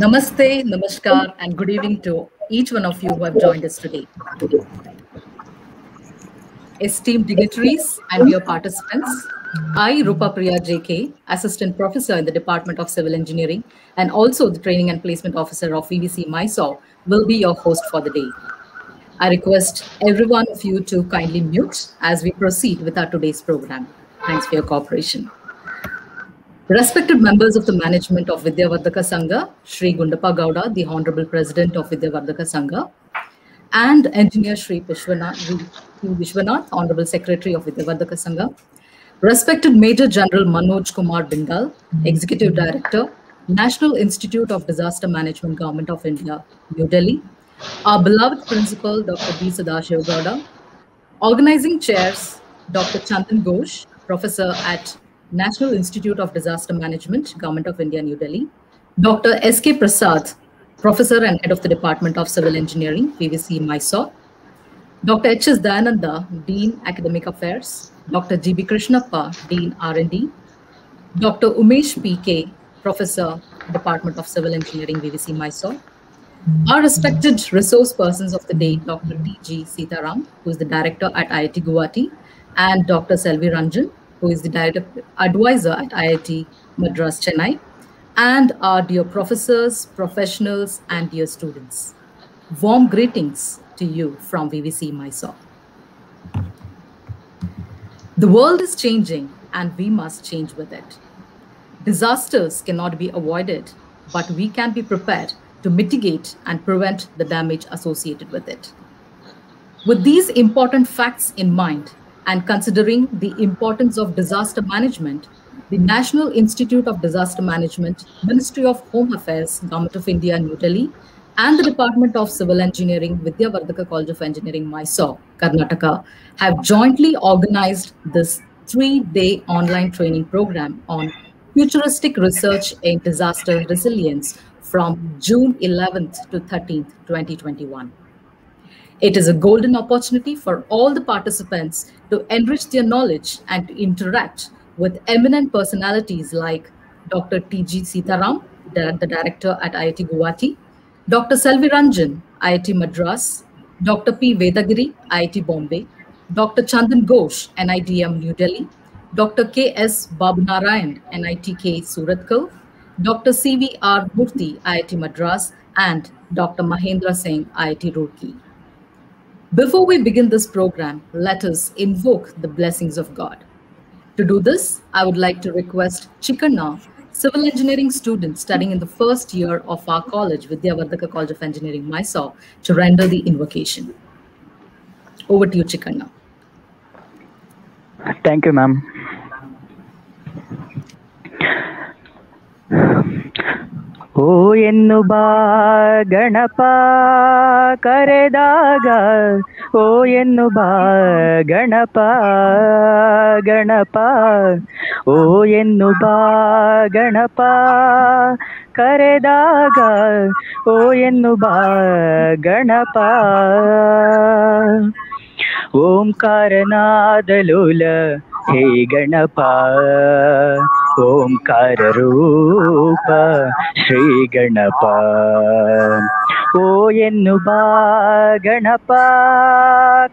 Namaste, Namaskar, and good evening to each one of you who have joined us today. Esteemed dignitaries and dear participants, I, Rupa Priya JK, Assistant Professor in the Department of Civil Engineering and also the Training and Placement Officer of VVC Mysore, will be your host for the day. I request every one of you to kindly mute as we proceed with our today's program. Thanks for your cooperation. Respected members of the management of Vidyavardhaka Sangha, Sri Gundappa Gowda, the Honorable President of Vidyavardhaka Sangha, and Engineer Sri Vishwanath, Honorable Secretary of Vidyavardhaka Sangha, respected Major General Manoj Kumar Bindal, Executive Director, National Institute of Disaster Management, Government of India, New Delhi, our beloved Principal, Dr. B. Sadashiv Gowda, organizing chairs, Dr. Chandan Ghosh, Professor at National Institute of Disaster Management, Government of India, New Delhi. Dr. S.K. Prasad, Professor and Head of the Department of Civil Engineering, PVC, Mysore. Dr. H.S. Dayananda, Dean, Academic Affairs. Dr. G.B. Krishnappa, Dean, R&D. Dr. Umesh P.K., Professor, Department of Civil Engineering, VVC, Mysore. Our respected resource persons of the day, Dr. T.G. Sitharam, who is the Director at IIT Guwahati, and Dr. Selvi Rajan, who is the director, advisor at IIT Madras, Chennai, and our dear professors, professionals, and dear students. Warm greetings to you from VVC Mysore. The world is changing and we must change with it. Disasters cannot be avoided, but we can be prepared to mitigate and prevent the damage associated with it. With these important facts in mind, and considering the importance of disaster management, the National Institute of Disaster Management, Ministry of Home Affairs, Government of India, New Delhi, and the Department of Civil Engineering, Vidya Vidyavardhaka College of Engineering, Mysore, Karnataka, have jointly organized this three-day online training program on futuristic research in disaster resilience from June 11th to 13th, 2021. It is a golden opportunity for all the participants to enrich their knowledge and to interact with eminent personalities like Dr. T.G. Sitharam, the, director at IIT Guwahati, Dr. Selvi Rajan, IIT Madras, Dr. P. Vedagiri, IIT Bombay, Dr. Chandan Ghosh, NIDM New Delhi, Dr. K.S. Babu Narayan, NITK Surathkal, Dr. C.V.R. Murthy, IIT Madras, and Dr. Mahendra Singh, IIT Roorkee. Before we begin this program, let us invoke the blessings of God. To do this, I would like to request Chikanna, civil engineering student studying in the first year of our college, Vidyavardhaka College of Engineering, Mysore, to render the invocation. Over to you, Chikanna. Thank you, ma'am. ಓ ಎನ್ನು ಬಾ ಗಣಪ ಕರೆದಾಗ ಓ ಎನ್ನು ಬಾ ಗಣಪ ಗಣಪ ಓ ಎನ್ನು ಬಾ ಗಣಪ ಕರೆದಾಗ ಓ ಎನ್ನು ಬಾ ಗಣಪ ಓಂಕಾರನಾದಲೋಲ ಹೇ ಗಣಪ ಓಂಕಾರ ರೂಪ ಶ್ರೀ ಗಣಪ ಓ ಎನ್ನು ಬಾ ಗಣಪ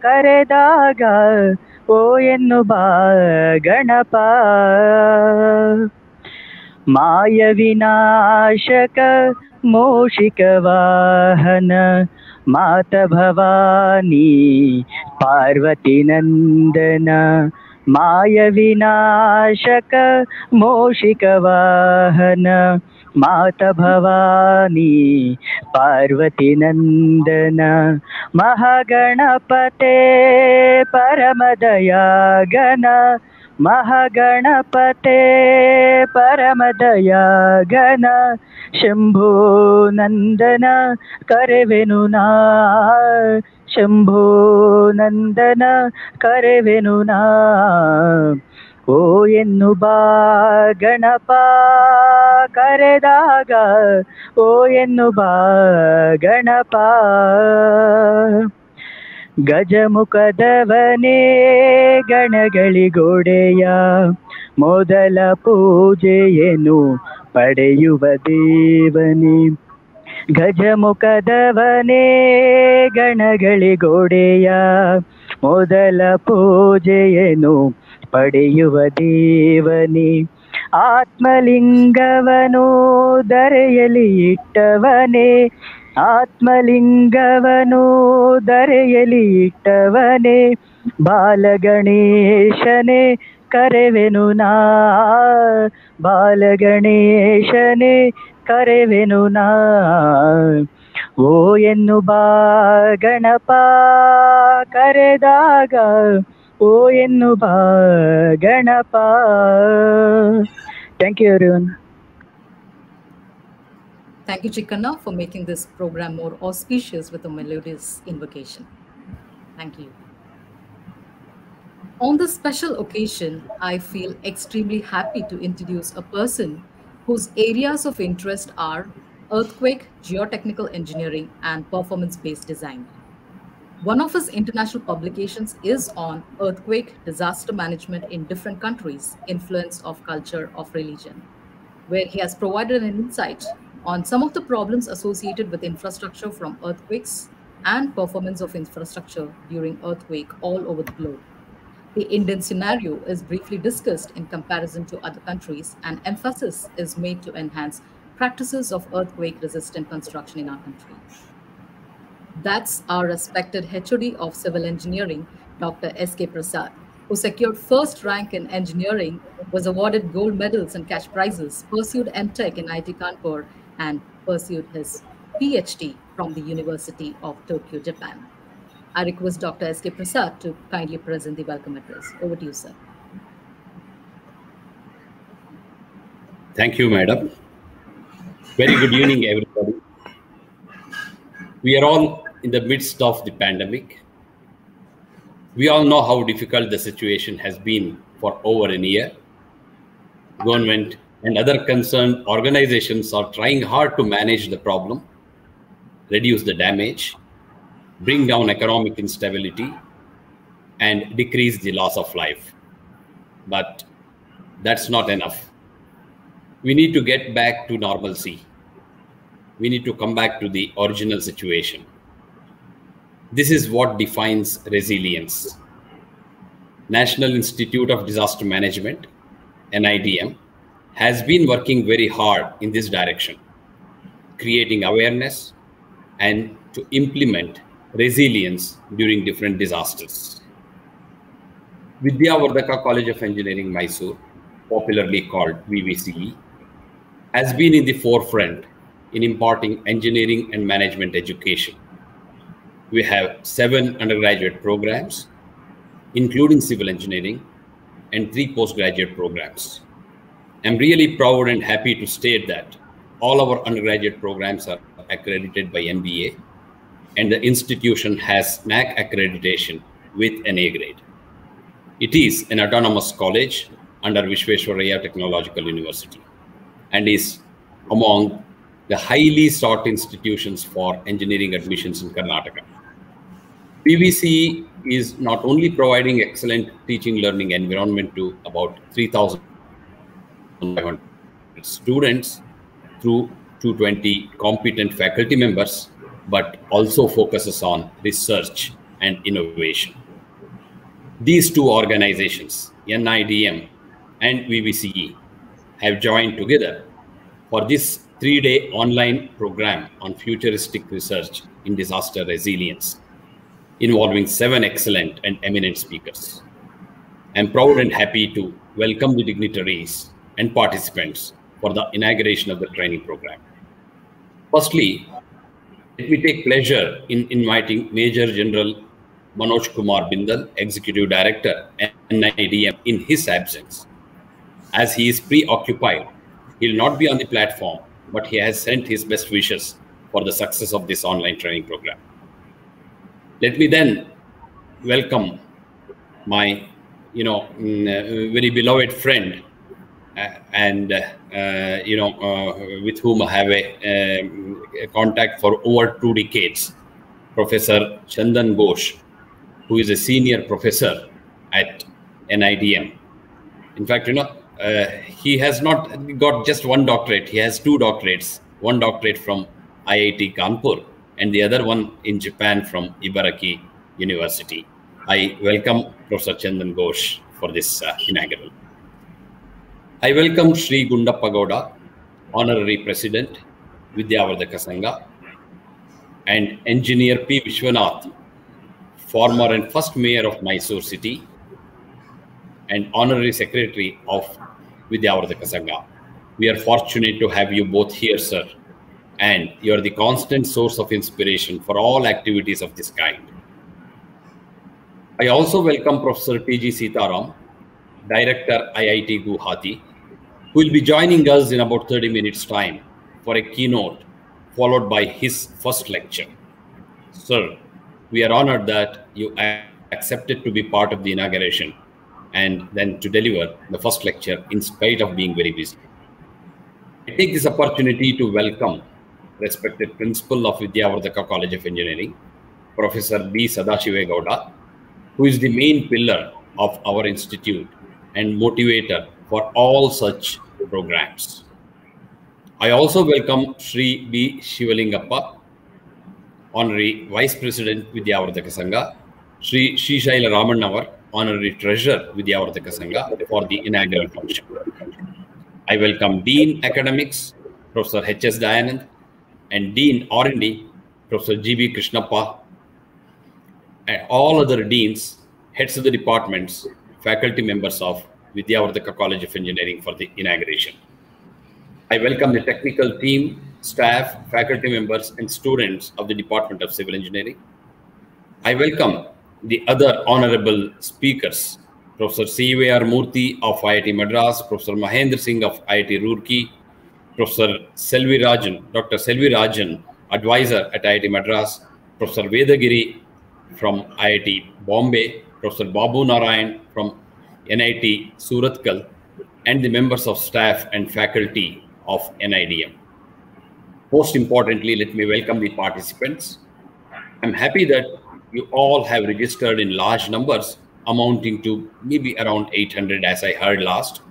ಕರೆದಾಗ ಓ ಎನ್ನು ಬಾ ಗಣಪ ಮಾಯ ವಿನಾಶಕ ಮೋಷಿಕ ವಾಹನ ಮಾತ ಭವಾನಿ ಪಾರ್ವತಿ ನಂದನ मायविनाशक मोषिकवाहन मात भवानी पार्वतीनन्दन महागणपते परमदयागन महागणपते परमदयागन शम्भो नन्दन करवेनुना ಶಂಭೋ ನಂದನ ಕರೆವೆನು ನಾ ಶಂಭೋ ನಂದನ ಕರೆವೆನು ನಾ ಓ ಎನ್ನು ಬಾ ಗಣಪ ಕರೆದಾಗ ಓ ಎನ್ನು ಬಾ ಗಣಪ ಗಜಮುಖದವನೇ ಗಣಗಳಿಗೊಡೆಯ ಮೊದಲ ಪೂಜೆಯನ್ನು ಪಡೆಯುವ ದೇವನೇ ಗಜಮುಖದವನೇ ಗಣಗಳಿಗೊಡೆಯ ಮೊದಲ ಪೂಜೆಯನ್ನು ಪಡೆಯುವ ದೇವನಿ. ಆತ್ಮಲಿಂಗವನು ದರೆಯಲಿ ಇಟ್ಟವನೇ. ಆತ್ಮಲಿಂಗವನು ದರೆಯಲಿ ಇಟ್ಟವನೇ. ಬಾಲಗಣೇಶನೇ, ಕರೆವೆನು ನಾ. ಬಾಲಗಣೇಶನೇ ಕರೆವೆನು ನಾ ಓ ಎನ್ನು ಬಾ ಗಣಪ ಕರೆದಾಗ ಓ ಎನ್ನು ಬಾ Ganapa thank you everyone Thank you, Chikanna, for making this program more auspicious with a melodious invocation. Thank you. On this special occasion, I feel extremely happy to introduce a person whose areas of interest are earthquake, geotechnical engineering, and performance based design. One of his international publications is on earthquake disaster management in different countries, influence of culture of religion, where he has provided an insight on some of the problems associated with infrastructure from earthquakes and performance of infrastructure during earthquake all over the globe. The Indian scenario is briefly discussed in comparison to other countries, and emphasis is made to enhance practices of earthquake resistant construction in our country. That's our respected HOD of Civil Engineering, Dr. S.K. Prasad, who secured first rank in engineering, was awarded gold medals and cash prizes, pursued MTech in IIT Kanpur, and pursued his PhD from the University of Tokyo, Japan. I request Dr. S.K. Prasad to kindly present the welcome address. Over to you, sir. Thank you, madam. Very good evening, everybody. We are all in the midst of the pandemic. We all know how difficult the situation has been for over a year. Government and other concerned organizations are trying hard to manage the problem, reduce the damage, bring down economic instability, and decrease the loss of life. But that's not enough. We need to get back to normalcy. We need to come back to the original situation. This is what defines resilience. National Institute of Disaster Management, NIDM, has been working very hard in this direction, creating awareness and to implement resilience during different disasters. Vidya Vardhaka College of Engineering, Mysore, popularly called VVCE, has been in the forefront in imparting engineering and management education. We have seven undergraduate programs, including civil engineering, and three postgraduate programs. I'm really proud and happy to state that all our undergraduate programs are accredited by NBA, and the institution has NAAC accreditation with an A grade. It is an autonomous college under Visvesvaraya Technological University and is among the highly sought institutions for engineering admissions in Karnataka. PVC is not only providing excellent teaching learning environment to about 3,500 students through 220 competent faculty members, but also focuses on research and innovation. These two organizations, NIDM and VVCE, have joined together for this three day online program on futuristic research in disaster resilience, involving seven excellent and eminent speakers. I'm proud and happy to welcome the dignitaries and participants for the inauguration of the training program. Firstly, let me take pleasure in inviting Major General Manoj Kumar Bindal, Executive Director, NIDM, in his absence. As he is preoccupied, he'll not be on the platform, but he has sent his best wishes for the success of this online training program. Let me then welcome my, you know, mm, uh, very beloved friend, and uh, you know, uh, with whom I have a, um, a contact for over two decades, Professor Chandan Ghosh, who is a senior professor at NIDM. In fact, you know, uh, he has not got just one doctorate, he has two doctorates one doctorate from IIT Kanpur and the other one in Japan from Ibaraki University. I welcome Professor Chandan Ghosh for this uh, inaugural. I welcome Sri Gundappa Gowda, Honorary President, Vidyavardhaka Sangha, and Engineer P. Vishwanath, former and first Mayor of Mysore City, and Honorary Secretary of Vidyavardhaka Sangha. We are fortunate to have you both here, sir, and you are the constant source of inspiration for all activities of this kind. I also welcome Professor T.G. Sitharam, Director IIT Guwahati, who will be joining us in about 30 minutes time for a keynote followed by his first lecture. Sir, we are honored that you accepted to be part of the inauguration and then to deliver the first lecture in spite of being very busy. I take this opportunity to welcome respected principal of Vidyavardhaka College of Engineering, Professor B. Sadashiva Gowda, who is the main pillar of our institute and motivator for all such programs. I also welcome Sri B. Shivalingappa, Honorary Vice President Vidyavardhaka Sangha, Sri Shishaila Ramanavar, Honorary Treasurer Vidyavardhaka Sangha for the inaugural function. I welcome Dean Academics, Professor H.S. Dayanand, and Dean R&D, Professor G.B. Krishnappa, and all other deans, heads of the departments, faculty members of Vidyavardhaka College of Engineering for the inauguration. I welcome the technical team, staff, faculty members, and students of the Department of Civil Engineering. I welcome the other honorable speakers, Professor C.V.R. Murthy of IIT Madras, Professor Mahendra Singh of IIT Roorkee, Professor Selvi Rajan, Dr. Selvi Rajan, advisor at IIT Madras, Professor Vedagiri from IIT Bombay, Professor Babu Narayan from NIT Surathkal, and the members of staff and faculty of NIDM. Most importantly, let me welcome the participants. I'm happy that you all have registered in large numbers, amounting to maybe around 800 as I heard last.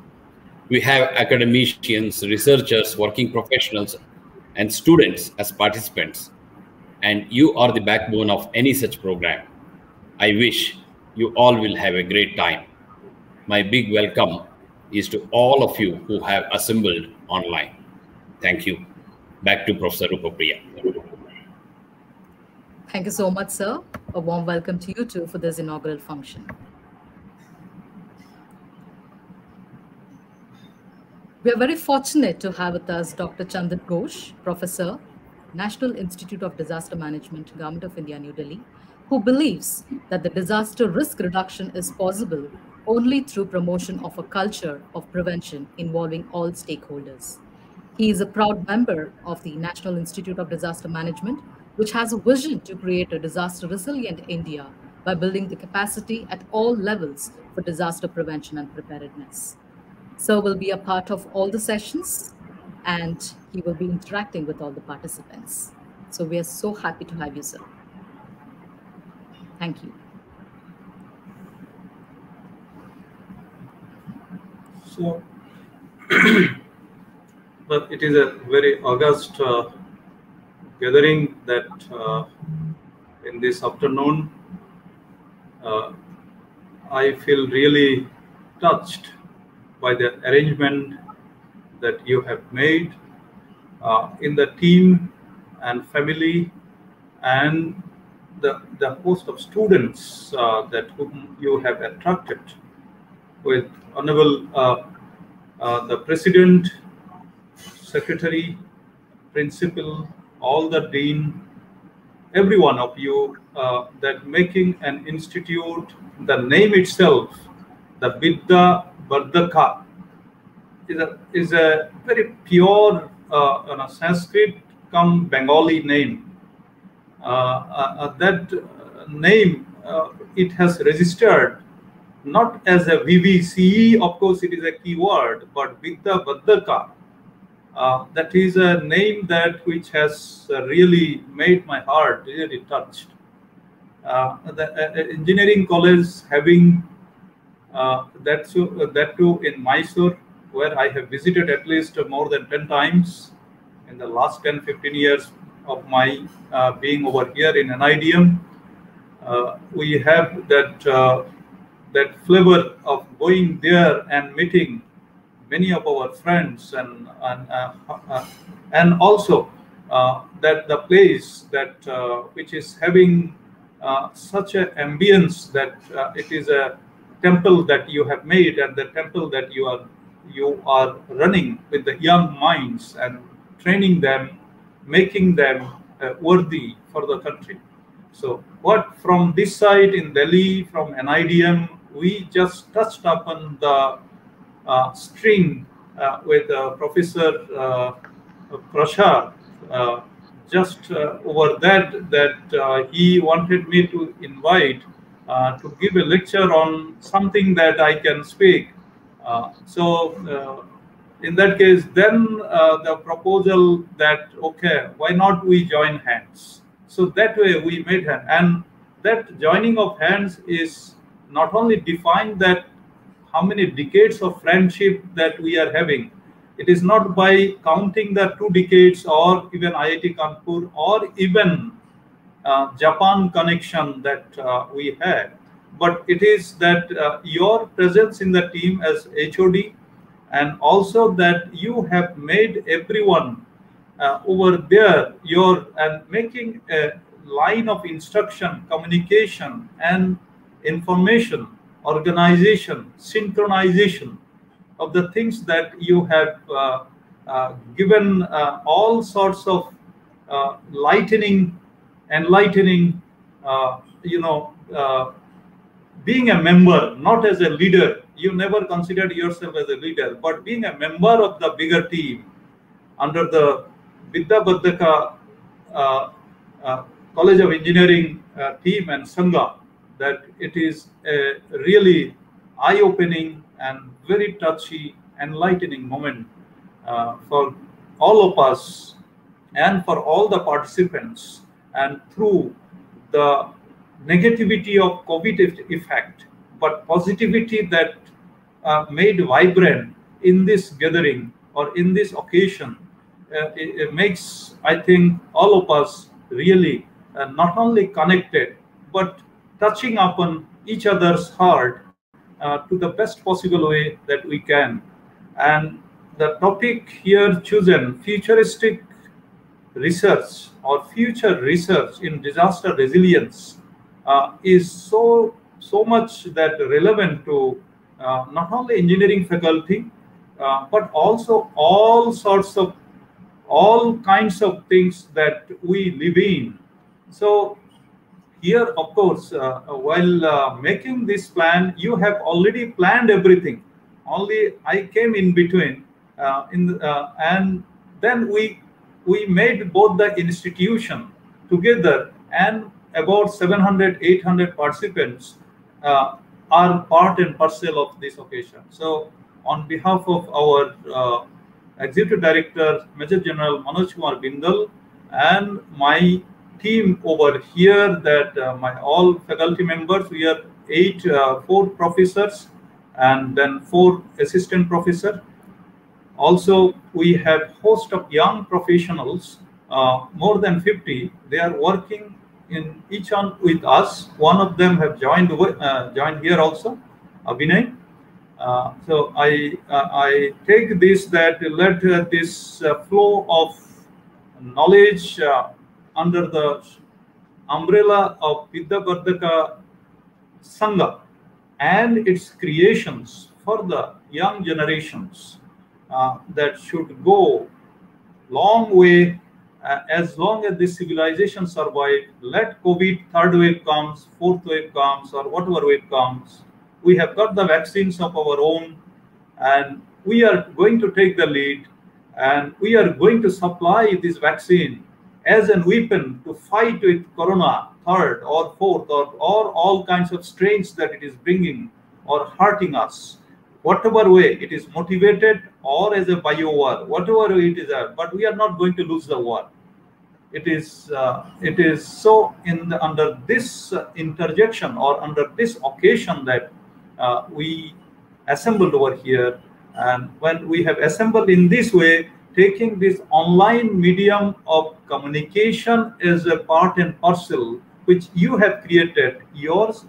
We have academicians, researchers, working professionals, and students as participants. And you are the backbone of any such program. I wish you all will have a great time. My big welcome is to all of you who have assembled online. Thank you. Back to Professor Rupapriya. Thank you so much, sir. A warm welcome to you too for this inaugural function. We are very fortunate to have with us Dr. Chandan Ghosh, Professor, National Institute of Disaster Management, Government of India, New Delhi, who believes that the disaster risk reduction is possible only through promotion of a culture of prevention involving all stakeholders. He is a proud member of the National Institute of Disaster Management, which has a vision to create a disaster resilient India by building the capacity at all levels for disaster prevention and preparedness. Sir will be a part of all the sessions and he will be interacting with all the participants. So we are so happy to have you, sir. Thank you. So, but it is a very august uh, gathering that uh, in this afternoon uh, I feel really touched by the arrangement that you have made uh, in the team and family and the, the host of students uh, that whom you have attracted with honorable uh, uh, the president secretary principal all the dean every one of you uh, that making an institute the name itself the Vidya Vardhaka is a, is a very pure uh, you know, Sanskrit come Bengali name. Uh, uh, uh that name, uh, it has registered not as a VVCE, of course it is a keyword, but Vidya Vardhaka. Uh, that is a name that which has really made my heart really touched. the engineering college having uh, that, uh, that too in Mysore, where I have visited at least more than 10 times in the last 10 15 years. of my uh, being over here in NIDM. Uh, we have that uh, that flavor of going there and meeting many of our friends and and uh, uh, and also uh, that the place that which is having such an ambience that it is a temple that you have made and the temple that you are you are running with the young minds and training them, making them uh, worthy for the country. So, what from this side in Delhi, from NIDM, we just touched upon the uh, string uh, with uh, Professor uh, Prasad. Uh, just over that, that he wanted me to invite to give a lecture on something that I can speak so in that case, then the proposal that okay, why not we join hands? So that way we made hand, and that joining of hands is not only define that how many decades of friendship that we are having. It is not by counting the two decades or even IIT Kanpur or even uh, Japan connection that uh, we had but it is that uh, your presence in the team as HOD and also that you have made everyone uh, over there your and making a line of instruction, communication and information, organization, synchronization of the things that you have uh, uh given uh, all sorts of uh, lightening, enlightening, you know, being a member, not as a leader, you never considered yourself as a leader, but being a member of the bigger team under the Vidya Vardhaka uh, uh, College of Engineering uh, team and Sangha, that it is a really eye-opening and very touchy, enlightening moment uh, for all of us and for all the participants. And through the negativity of COVID effect, but positivity that uh, made vibrant in this gathering or in this occasion uh, it, it, makes, I think, all of us really uh, not only connected, but touching upon each other's heart uh, to the best possible way that we can. And the topic here chosen, futuristic research or future research in disaster resilience uh, is so so much that relevant to uh, not only engineering faculty uh, but also all sorts of all kinds of things that we live in so here of course uh, while uh, making this plan you have already planned everything only i came in between uh, in the, and then we we made both the institution together and about 700, 800 participants uh, are part and parcel of this occasion. So on behalf of our uh, Executive Director, Major General Manoj Kumar Bindal, and my team over here that uh, my all faculty members, we are eight, uh, four professors and then four assistant professor. Also, we have host of young professionals, uh, more than 50. They are working in each one with us. One of them have joined uh, joined here also, Abhinay. Uh, so I uh, I take this that let uh, this flow of knowledge under the umbrella of Vidya Vardhaka Sangha and its creations for the young generations that should go long way uh, as long as this civilization survive, let COVID third wave comes, fourth wave comes, or whatever wave comes, we have got the vaccines of our own, and we are going to take the lead, and we are going to supply this vaccine as a weapon to fight with corona third or fourth or, or all kinds of strains that it is bringing or hurting us. Whatever way it is motivated or as a bio war whatever it is but we are not going to lose the war. It is uh, it is so in the, under this uh, interjection or under this occasion that uh, we assembled over here. And when we have assembled in this way taking this online medium of communication as a part and parcel which you have created yours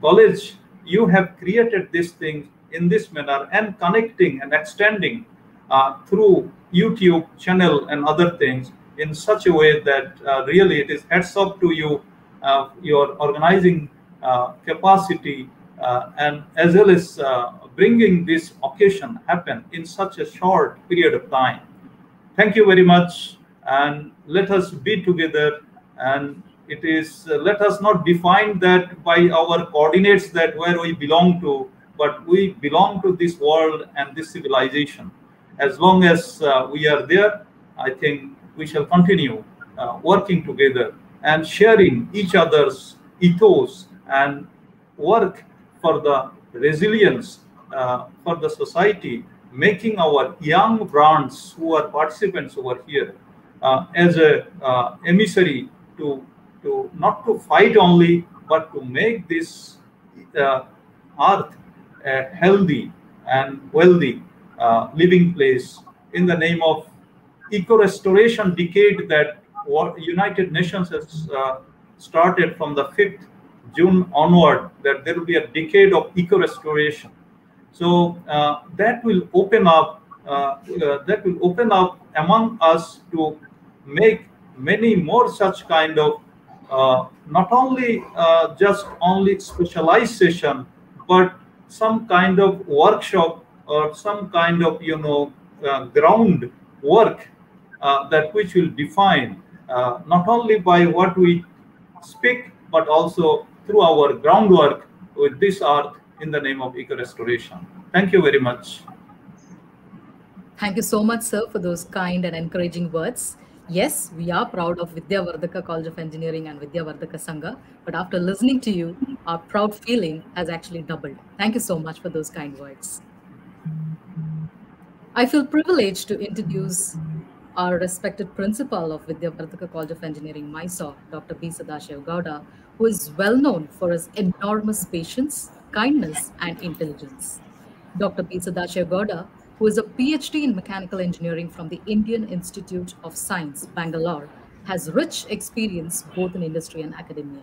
college you have created this thing in this manner and connecting and extending uh, through youtube channel and other things in such a way that uh, really it is heads up to you uh, your organizing uh, capacity uh, and as well as uh, bringing this occasion happen in such a short period of time thank you very much and let us be together and it is uh, let us not define that by our coordinates that where we belong to but we belong to this world and this civilization. As long as uh, we are there i think we shall continue uh, working together and sharing each other's ethos and work for the resilience uh, for the society, making our young brands who are participants over here uh, as a uh, emissary to to not to fight only, but to make this uh, earth a healthy and wealthy uh, living place in the name of eco restoration decade that United Nations has uh, started from the 5th June onward, that there will be a decade of eco restoration. So uh, that will open up, uh, uh, that will open up among us to make many more such kind of uh, not only uh, just only specialized session, but some kind of workshop or some kind of you know ground work that which will define not only by what we speak, but also through our groundwork with this earth in the name of eco restoration. Thank you very much. Thank you so much, sir, for those kind and encouraging words. Yes, we are proud of Vidya Vardhaka College of Engineering and Vidya Vardhaka Sangha. But after listening to you, our proud feeling has actually doubled. Thank you so much for those kind words. I feel privileged to introduce our respected principal of Vidya Vardhaka College of Engineering, Mysore, Dr. B. Sadashiv Gowda, who is well known for his enormous patience, kindness, and intelligence. Dr. B. Sadashiv Gowda, who is a PhD in mechanical engineering from the Indian Institute of Science, Bangalore, has rich experience both in industry and academia.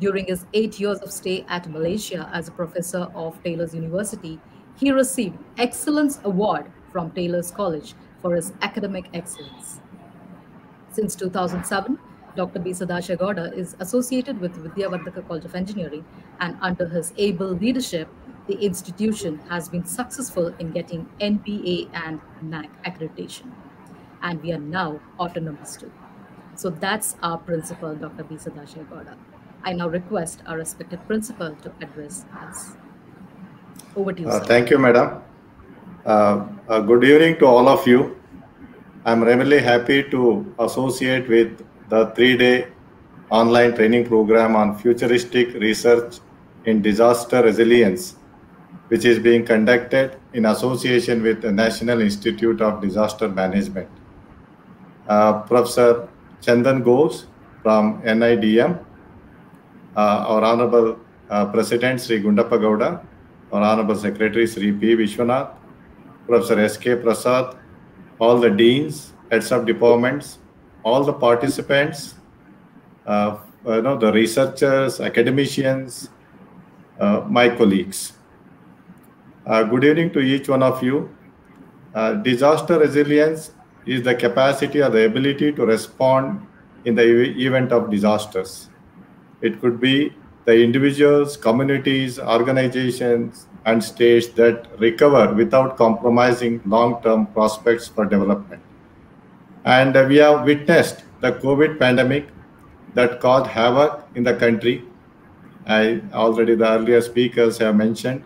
During his eight years of stay at Malaysia as a professor of Taylor's University, he received Excellence Award from Taylor's College for his academic excellence. Since 2007, Dr. B. Sadashiv Gowda is associated with Vidya Vardhaka College of Engineering, and under his able leadership, the institution has been successful in getting NBA and NAAC accreditation. And we are now autonomous too. So that's our principal, Dr. B. Sadashiv Gowda. I now request our respected principal to address us. Over to you, uh, sir. Thank you, madam. Uh, uh, good evening to all of you. I'm really happy to associate with the three-day online training program on futuristic research in disaster resilience, which is being conducted in association with the National Institute of Disaster Management. Uh, Professor Chandan Ghosh from NIDM, uh, our Honorable uh, President Sri Gundappa Gowda, our Honorable Secretary Sri P. Vishwanath, Professor S.K. Prasad, all the deans, heads of departments, all the participants, uh, you know, the researchers, academicians, uh, my colleagues. Uh, good evening to each one of you. Uh, disaster resilience is the capacity or the ability to respond in the event of disasters. It could be the individuals, communities, organizations, and states that recover without compromising long term prospects for development. And we have witnessed the COVID pandemic that caused havoc in the country. I already the earlier speakers have mentioned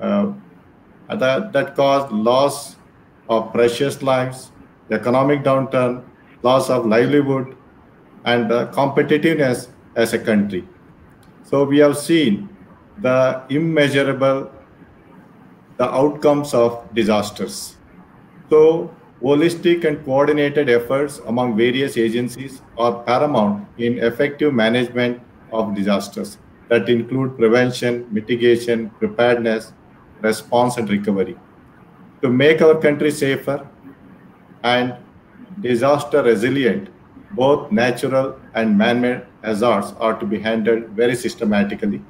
uh, that, that caused loss of precious lives, economic downturn, loss of livelihood, and uh, competitiveness as a country. So we have seen the immeasurable the outcomes of disasters. So holistic and coordinated efforts among various agencies are paramount in effective management of disasters that include prevention, mitigation, preparedness, response, and recovery. To make our country safer, and disaster resilient. Both natural and man-made hazards are to be handled very systematically.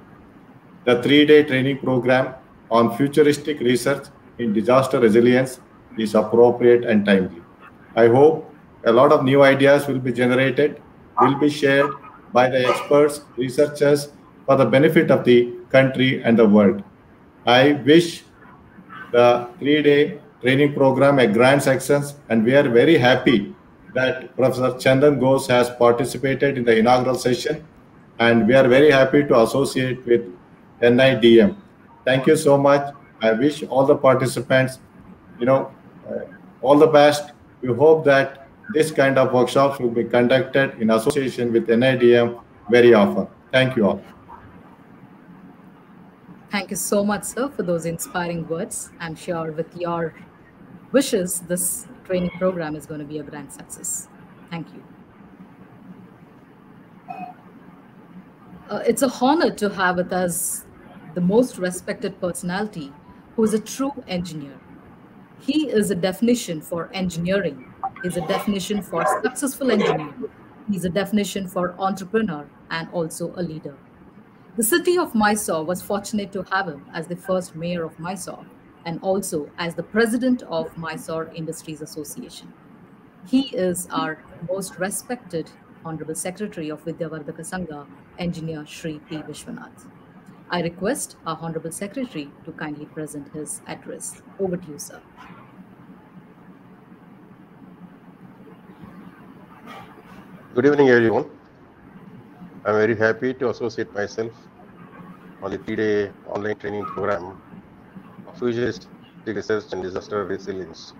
The three-day training program on futuristic research in disaster resilience is appropriate and timely. I hope a lot of new ideas will be generated, will be shared by the experts, researchers for the benefit of the country and the world. I wish the three-day training program a grand success and we are very happy that Professor Chandan Ghosh has participated in the inaugural session and we are very happy to associate with NIDM. Thank you so much. I wish all the participants, you know, all the best. We hope that this kind of workshops will be conducted in association with NIDM very often. Thank you all. Thank you so much, sir, for those inspiring words. I'm sure with your wishes, this training program is going to be a grand success. Thank you. Uh, it's a honor to have with us the most respected personality who is a true engineer. He is a definition for engineering. He's a definition for successful engineer. He's a definition for entrepreneur and also a leader. The city of Mysore was fortunate to have him as the first mayor of Mysore and also as the president of Mysore Industries Association. He is our most respected Honorable Secretary of Vidyavardhaka Sangha, Engineer Sri P. Vishwanath. I request our Honorable Secretary to kindly present his address. Over to you, sir. Good evening, everyone. I'm very happy to associate myself on the three-day online training program of futuristic research and disaster resilience.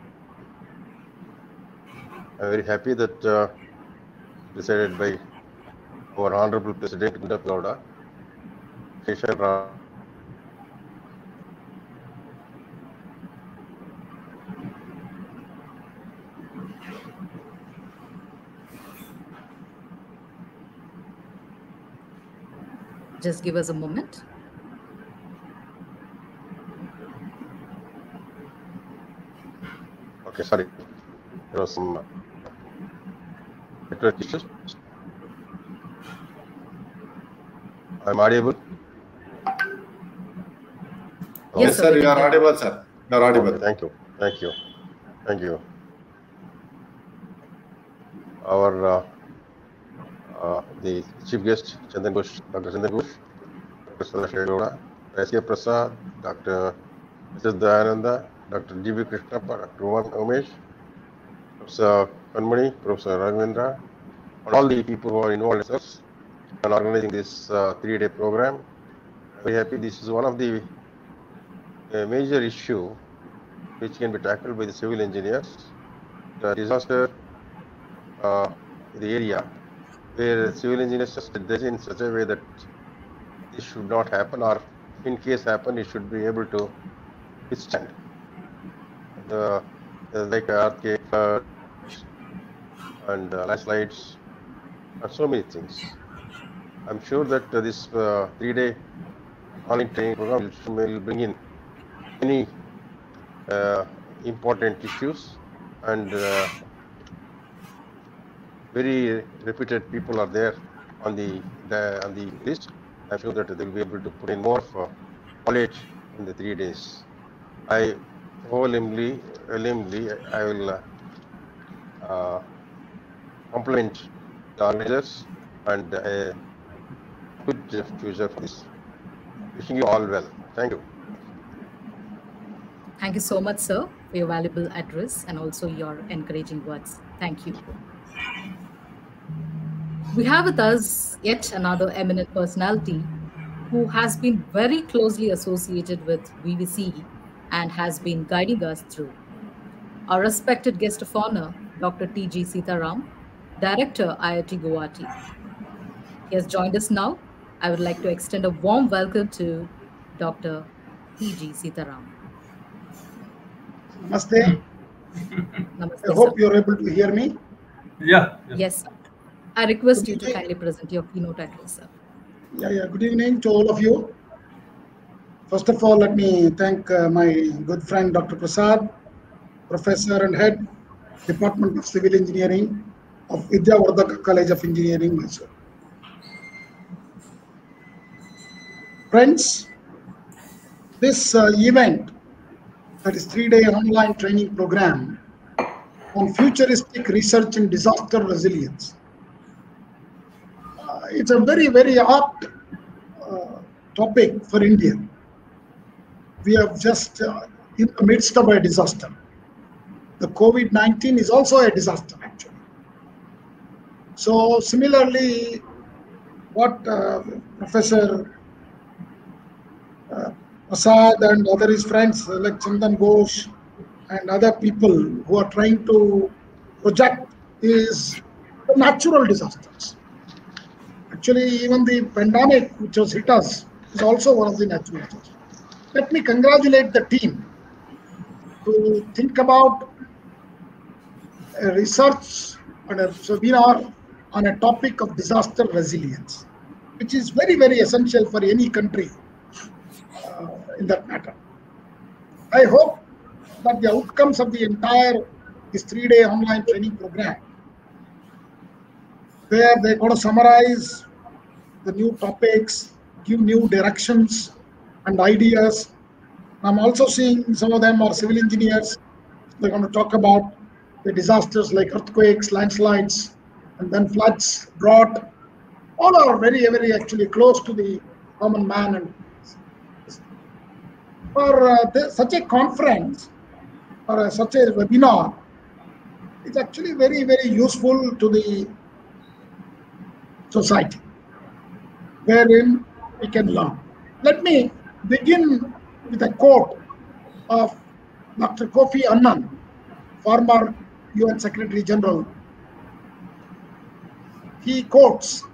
I'm very happy that uh, decided by our Honorable President Gunda Just give us a moment. Okay, sorry. There was some network issues. I'm audible. Yes, Yes, sir, sir, you are can. audible, sir. You are audible. Okay, thank you. Thank you. Thank you. Our uh, uh, the chief guest, Chandan Ghosh, Dr. Chandan Ghosh, Dr. Sadashiva Gowda, S.K. Prasad, Dr. Mrs. Dayananda, Dr. G.B. Krishnappa, Dr. Uman Umesh, Professor Kanmani, Professor Raghavendra, and all the people who are involved in us and organizing this uh, three-day program. Very happy. This is one of the a major issue which can be tackled by the civil engineers. The disaster, uh, the area where civil engineers just design in such a way that this should not happen, or in case happen, it should be able to withstand. The, like earthquake, and uh, landslides, and so many things. I'm sure that uh, this three-day training program will bring in many uh, important issues and uh, very reputed people are there on the, the on the list. I'm sure that they'll be able to put in more uh, knowledge in the three days. I wholeheartedly, wholeheartedly, I will uh, uh, compliment the organizers and a good future for this. Wishing you all well. Thank you. Thank you so much, sir, for your valuable address and also your encouraging words. Thank you. We have with us yet another eminent personality who has been very closely associated with VVC and has been guiding us through. Our respected guest of honor, Dr. T.G. Sitharam, Director, IIT Guwahati. He has joined us now. I would like to extend a warm welcome to Dr. T.G. Sitharam. Namaste. Namaste, I sir. hope you're able to hear me. Yeah. yeah. Yes, sir. I request you to kindly present your keynote address, sir. Yeah, yeah. Good evening to all of you. First of all, let me thank uh, my good friend Dr. Prasad, professor and head Department of Civil Engineering of Vidyavardhaka College of Engineering, Mysore. Friends, this uh, event, that is three-day online training program on futuristic research in disaster resilience. Uh, it's a very, very apt uh, topic for India. We are just uh, in the midst of a disaster. The COVID-19 is also a disaster, actually. So similarly, what uh, Professor uh, Prasad and other his friends like Chandan Ghosh and other people who are trying to project is natural disasters. Actually, even the pandemic which has hit us is also one of the natural disasters. Let me congratulate the team to think about a research and a webinar on a topic of disaster resilience, which is very, very essential for any country in that matter. I hope that the outcomes of the entire this three-day online training program, where they're going to summarize the new topics, give new directions and ideas. I'm also seeing some of them are civil engineers. They're going to talk about the disasters like earthquakes, landslides, and then floods, drought. All are very, very actually close to the common man. And for uh, the, such a conference or uh, such a webinar, it's actually very, very useful to the society, wherein we can learn. Let me begin with a quote of Dr. Kofi Annan, former UN Secretary General. He quotes,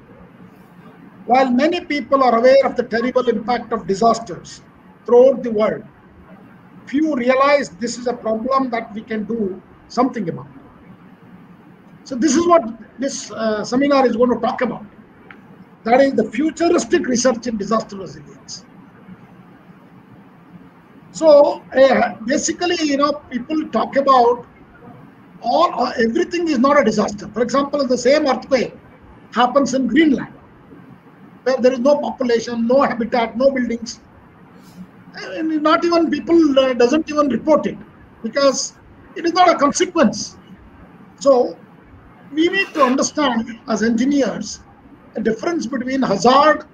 while many people are aware of the terrible impact of disasters throughout the world, few realize this is a problem that we can do something about. So this is what this uh, seminar is going to talk about. That is the futuristic research in disaster resilience. So uh, basically, you know, people talk about all uh, everything is not a disaster. For example, the same earthquake happens in Greenland, where there is no population, no habitat, no buildings. And not even people uh, doesn't even report it because it is not a consequence. So we need to understand as engineers the difference between hazard,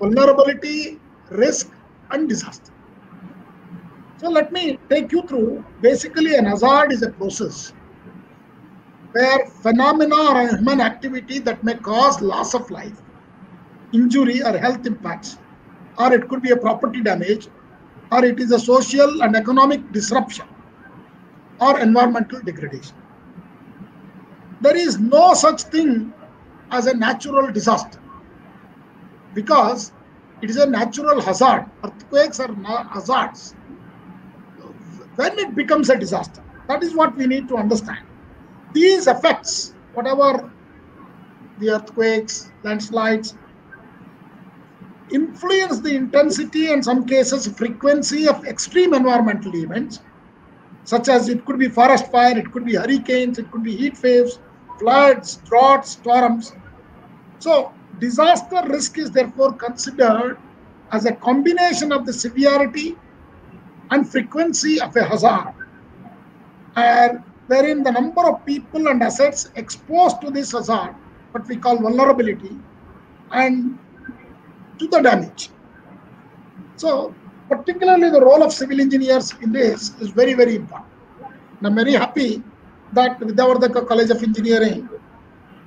vulnerability, risk, and disaster. So let me take you through. Basically, an hazard is a process where phenomena or human activity that may cause loss of life, injury, or health impacts, or it could be a property damage, or it is a social and economic disruption, or environmental degradation. There is no such thing as a natural disaster because it is a natural hazard. Earthquakes are hazards. When it becomes a disaster, that is what we need to understand. These effects, whatever the earthquakes, landslides, influence the intensity and some cases frequency of extreme environmental events, such as it could be forest fire, it could be hurricanes, it could be heat waves, floods, droughts, storms. So disaster risk is therefore considered as a combination of the severity and frequency of a hazard, and wherein the number of people and assets exposed to this hazard, what we call vulnerability, and to the damage. So, particularly the role of civil engineers in this is very, very important. And I'm very happy that Vidyavardhaka College of Engineering,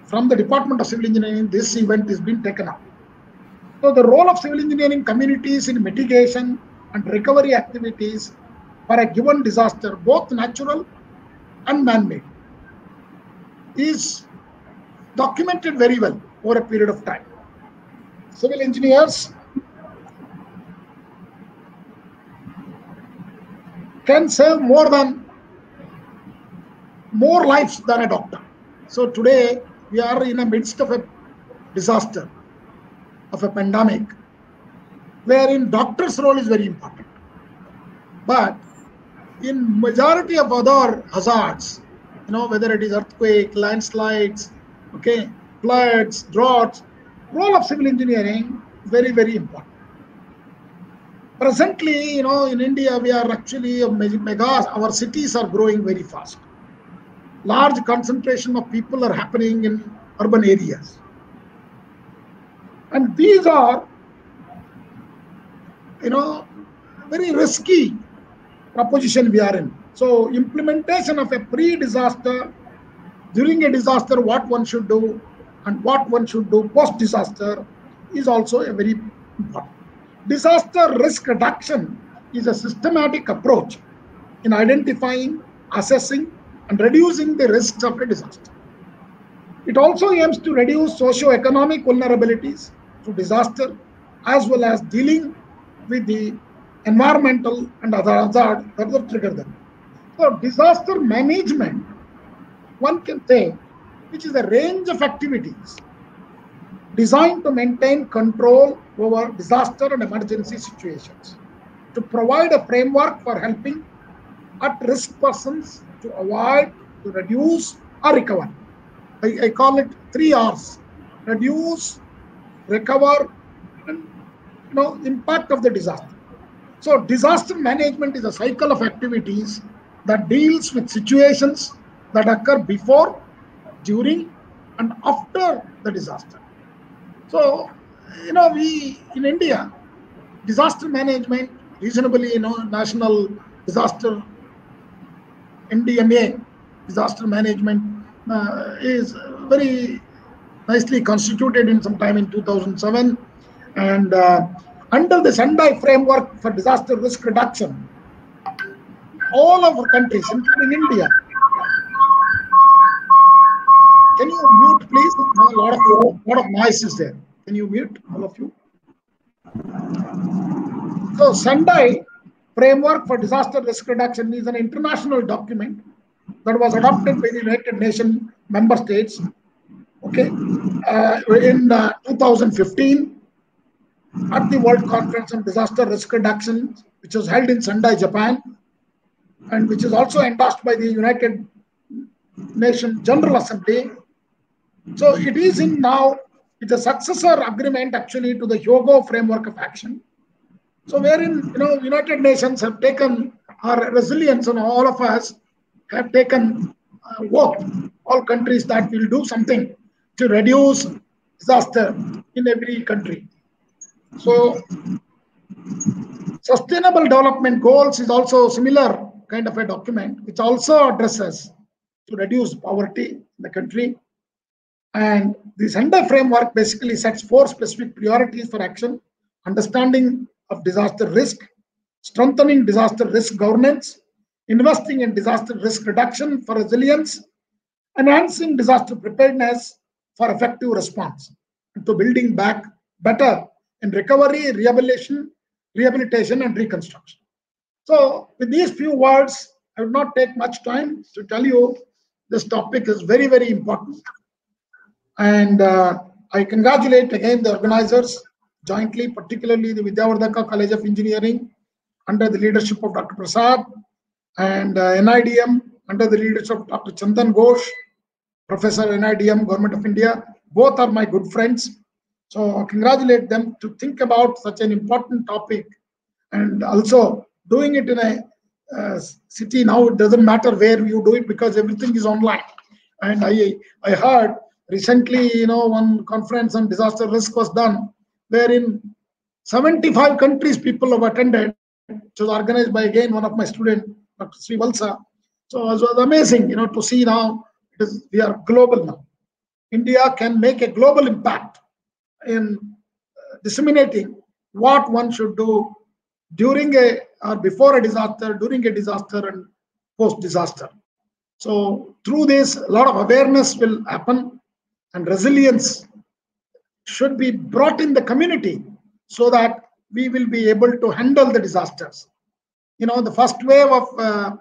from the Department of Civil Engineering, this event is being taken up. So the role of civil engineering communities in mitigation and recovery activities for a given disaster, both natural and man-made, is documented very well over a period of time. Civil engineers can save more than more lives than a doctor. So today we are in the midst of a disaster, of a pandemic, wherein doctor's role is very important. But in majority of other hazards, you know, whether it is earthquake, landslides, okay, floods, droughts, role of civil engineering very, very important. Presently, you know, in India, we are actually a mega, our cities are growing very fast. Large concentration of people are happening in urban areas. And these are, you know, very risky proposition we are in. So implementation of a pre-disaster, during a disaster, what one should do and what one should do post-disaster is also a very important. Disaster risk reduction is a systematic approach in identifying, assessing, and reducing the risks of a disaster. It also aims to reduce socio-economic vulnerabilities to disaster as well as dealing with the environmental and other hazard that will trigger them. So disaster management, one can say, which is a range of activities designed to maintain control over disaster and emergency situations, to provide a framework for helping at-risk persons to avoid, to reduce, or recover. I, I call it three R's: reduce, recover, and you know impact of the disaster. So disaster management is a cycle of activities that deals with situations that occur before, during, and after the disaster. So, you know, we in India, disaster management, reasonably, you know, national disaster NDMA, disaster management, uh, is very nicely constituted in some time in 2007. And uh, under the Sendai framework for disaster risk reduction, all of our countries, including India, can you mute, please? A lot of lot of noise is there. Can you mute, all of you? So, Sendai framework for disaster risk reduction is an international document that was adopted by the United Nations member states. Okay, uh, in uh, 2015 at the World Conference on Disaster Risk Reduction, which was held in Sendai, Japan, and which is also endorsed by the United Nations General Assembly. So it is in now, it's a successor agreement actually to the Hyogo framework of action. So wherein, you know, United Nations have taken our resilience and all of us have taken uh, work, all countries that will do something to reduce disaster in every country. So sustainable development goals is also similar kind of a document which also addresses to reduce poverty in the country. And the Sendai framework basically sets four specific priorities for action, understanding of disaster risk, strengthening disaster risk governance, investing in disaster risk reduction for resilience, enhancing disaster preparedness for effective response, and to building back better in recovery, rehabilitation, rehabilitation, and reconstruction. So, with these few words, I will not take much time to tell you this topic is very, very important. And uh, I congratulate again the organizers jointly, particularly the Vidyavardhaka College of Engineering under the leadership of Dr. Prasad and uh, NIDM under the leadership of Dr. Chandan Ghosh, Professor NIDM, Government of India. Both are my good friends. So I congratulate them to think about such an important topic and also doing it in a uh, city now it doesn't matter where you do it because everything is online and i i heard recently you know one conference on disaster risk was done wherein 75 countries people have attended. It was organized by again one of my students dr sri valsa so it was amazing you know to see now it is we are global now. India can make a global impact in uh, disseminating what one should do during a or before a disaster, during a disaster, and post disaster. So, through this, a lot of awareness will happen, and resilience should be brought in the community so that we will be able to handle the disasters. You know, the first wave of uh,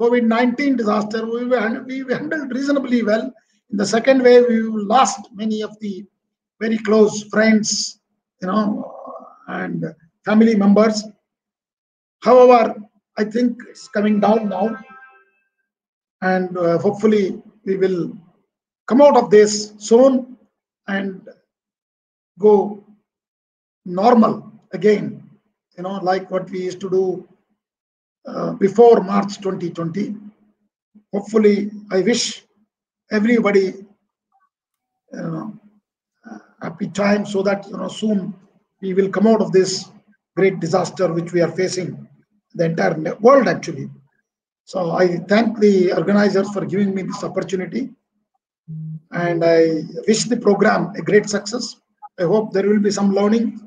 COVID 19 disaster, we, were, we handled reasonably well. In the second wave, we lost many of the very close friends, you know, and family members. However, I think it's coming down now. And uh, hopefully we will come out of this soon and go normal again, you know, like what we used to do uh, before March 2020. Hopefully, I wish everybody you know, happy time so that you know soon we will come out of this great disaster which we are facing the entire world actually so i thank the organizers for giving me this opportunity and i wish the program a great success i hope there will be some learning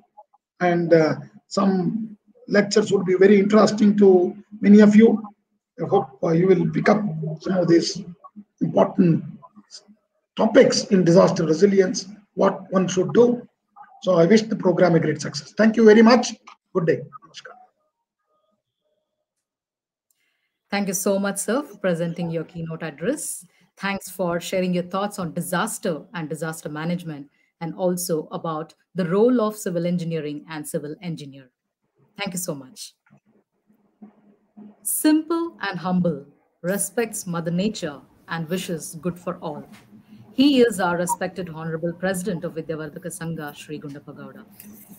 and uh, some lectures would be very interesting to many of you i hope uh, you will pick up some of these important topics in disaster resilience, what one should do. So I wish the program a great success. Thank you very much. Good day. Thank you so much, sir, for presenting your keynote address. Thanks for sharing your thoughts on disaster and disaster management, and also about the role of civil engineering and civil engineer. Thank you so much. Simple and humble, respects Mother Nature and wishes good for all. He is our respected Honorable President of Vidyavardhaka Sangha, Sri Gundappa Gowda.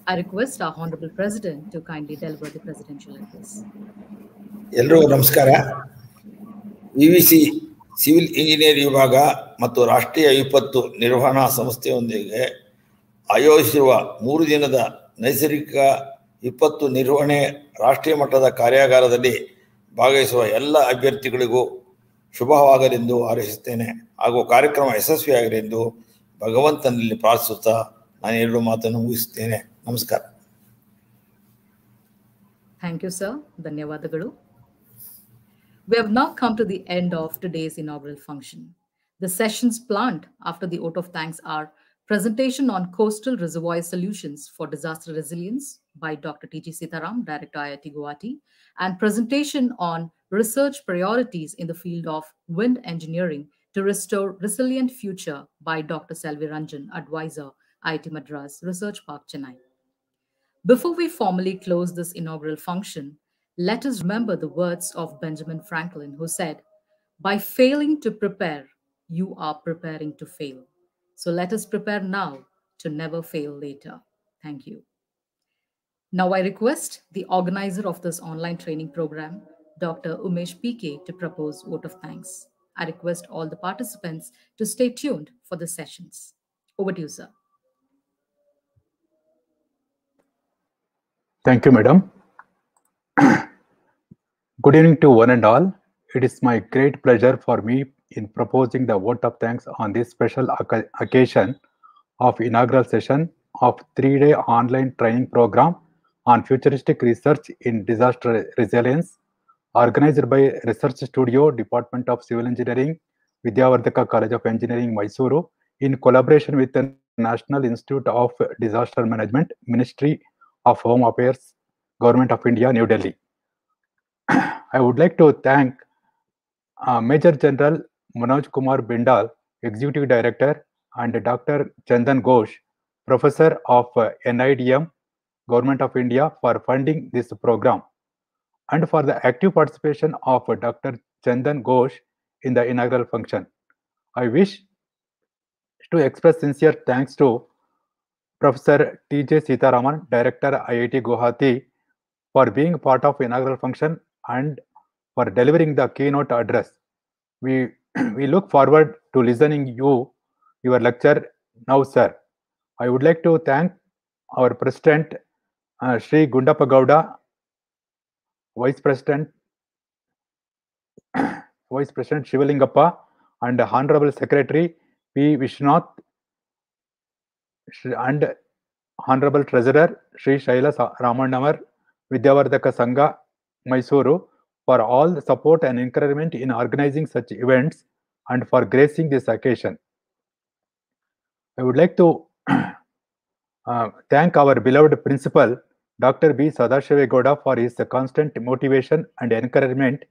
I request our Honorable President to kindly deliver the presidential address. Hello, Namaskara. VVC civil engineer ವಿಭಾಗ ಮತ್ತು ರಾಷ್ಟ್ರೀಯ ವಿಪತ್ತು ನಿರ್ವಹಣಾ ಸಂಸ್ಥೆಯೊಂದಿಗೆ ಆಯೋಜಿಸಿರುವ ಮೂರು ದಿನದ ನೈಸರ್ಗಿಕ ವಿಪತ್ತು ನಿರ್ವಹಣೆ ರಾಷ್ಟ್ರೀಯ ಮಟ್ಟದ ಕಾರ್ಯಾಗಾರದಲ್ಲಿ ಭಾಗವಹಿಸುವ ಎಲ್ಲ ಅಭ್ಯರ್ಥಿಗಳಿಗೂ ಶುಭವಾಗಲೆಂದು ಹಾರೈಸುತ್ತೇನೆ. ಹಾಗೂ ಕಾರ್ಯಕ್ರಮ ಯಶಸ್ವಿಯಾಗಲೆಂದು ಭಗವಂತನಲ್ಲಿ ಪ್ರಾರ್ಥಿಸುತ್ತಾ ನಾನು ಎರಡು ಮಾತನ್ನು ಮುಗಿಸುತ್ತೇನೆ. ನಮಸ್ಕಾರ. Thank you sir Dhanyavadagalu. We have now come to the end of today's inaugural function. The sessions planned after the vote of thanks are presentation on coastal reservoir solutions for disaster resilience by Dr. T.G. Sitharam, Director IIT Guwahati, and presentation on research priorities in the field of wind engineering to restore resilient future by Dr. Selvi Rajan, Advisor, IIT Madras, Research Park, Chennai. Before we formally close this inaugural function, let us remember the words of Benjamin Franklin, who said, By failing to prepare, you are preparing to fail. So let us prepare now to never fail later. Thank you. Now I request the organizer of this online training program, Dr. Umesh PK, to propose vote of thanks. I request all the participants to stay tuned for the sessions. Over to you, sir. Thank you, madam. Good evening to one and all. It is my great pleasure for me in proposing the vote of thanks on this special occasion of inaugural session of three-day online training program on futuristic research in disaster resilience organized by Research Studio, Department of Civil Engineering, Vidyavardhaka College of Engineering, Mysuru, in collaboration with the National Institute of Disaster Management, Ministry of Home Affairs, Government of India, New Delhi. I would like to thank uh, Major General Manoj Kumar Bindal, Executive Director, and Dr. Chandan Ghosh, Professor of uh, NIDM, Government of India, for funding this program and for the active participation of Dr. Chandan Ghosh in the inaugural function. I wish to express sincere thanks to Professor T.J. Sitaraman, Director IIT Guwahati, for being part of inaugural function and for delivering the keynote address. We we look forward to listening you your lecture now, sir. I would like to thank our President uh, Sri Gundappa Gowda, Vice President Vice President Shivalingappa, and Honorable Secretary P. Vishnath, and Honorable Treasurer Sri Shaila Ramanamar, Vidyavardhaka Sangha, Mysuru, for all the support and encouragement in organizing such events and for gracing this occasion. I would like to uh, thank our beloved principal, Dr. B. Sadashiva Gowda, for his constant motivation and encouragement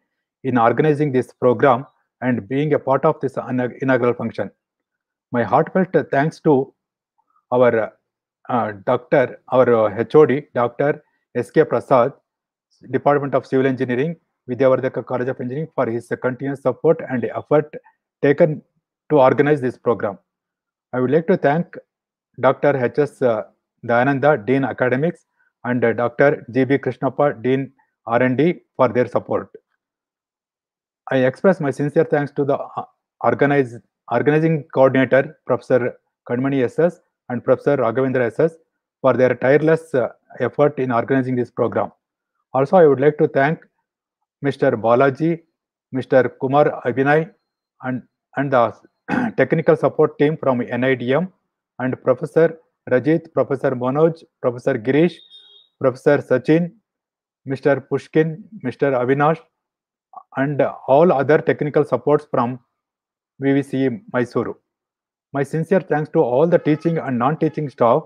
in organizing this program and being a part of this inau- inaugural function. My heartfelt thanks to our uh, doctor, our uh, HOD, Dr. S.K. Prasad, Department of Civil Engineering, Vidyavardhaka College of Engineering for his continuous support and effort taken to organize this program. I would like to thank Dr. H.S. uh, Dayananda, Dean Academics, and uh, Dr. G.B. Krishnappa, Dean R&D for their support. I express my sincere thanks to the uh, organize, organizing coordinator, Professor Kanmani SS and Professor Raghavendra SS for their tireless uh, effort in organizing this program. Also, I would like to thank Mr. Balaji, Mr. Kumar Abhinay, and, and the technical support team from NIDM, and Professor Rajit, Professor Manoj, Professor Girish, Professor Sachin, Mr. Pushkin, Mr. Avinash, and all other technical supports from VVCE Mysuru. My sincere thanks to all the teaching and non-teaching staff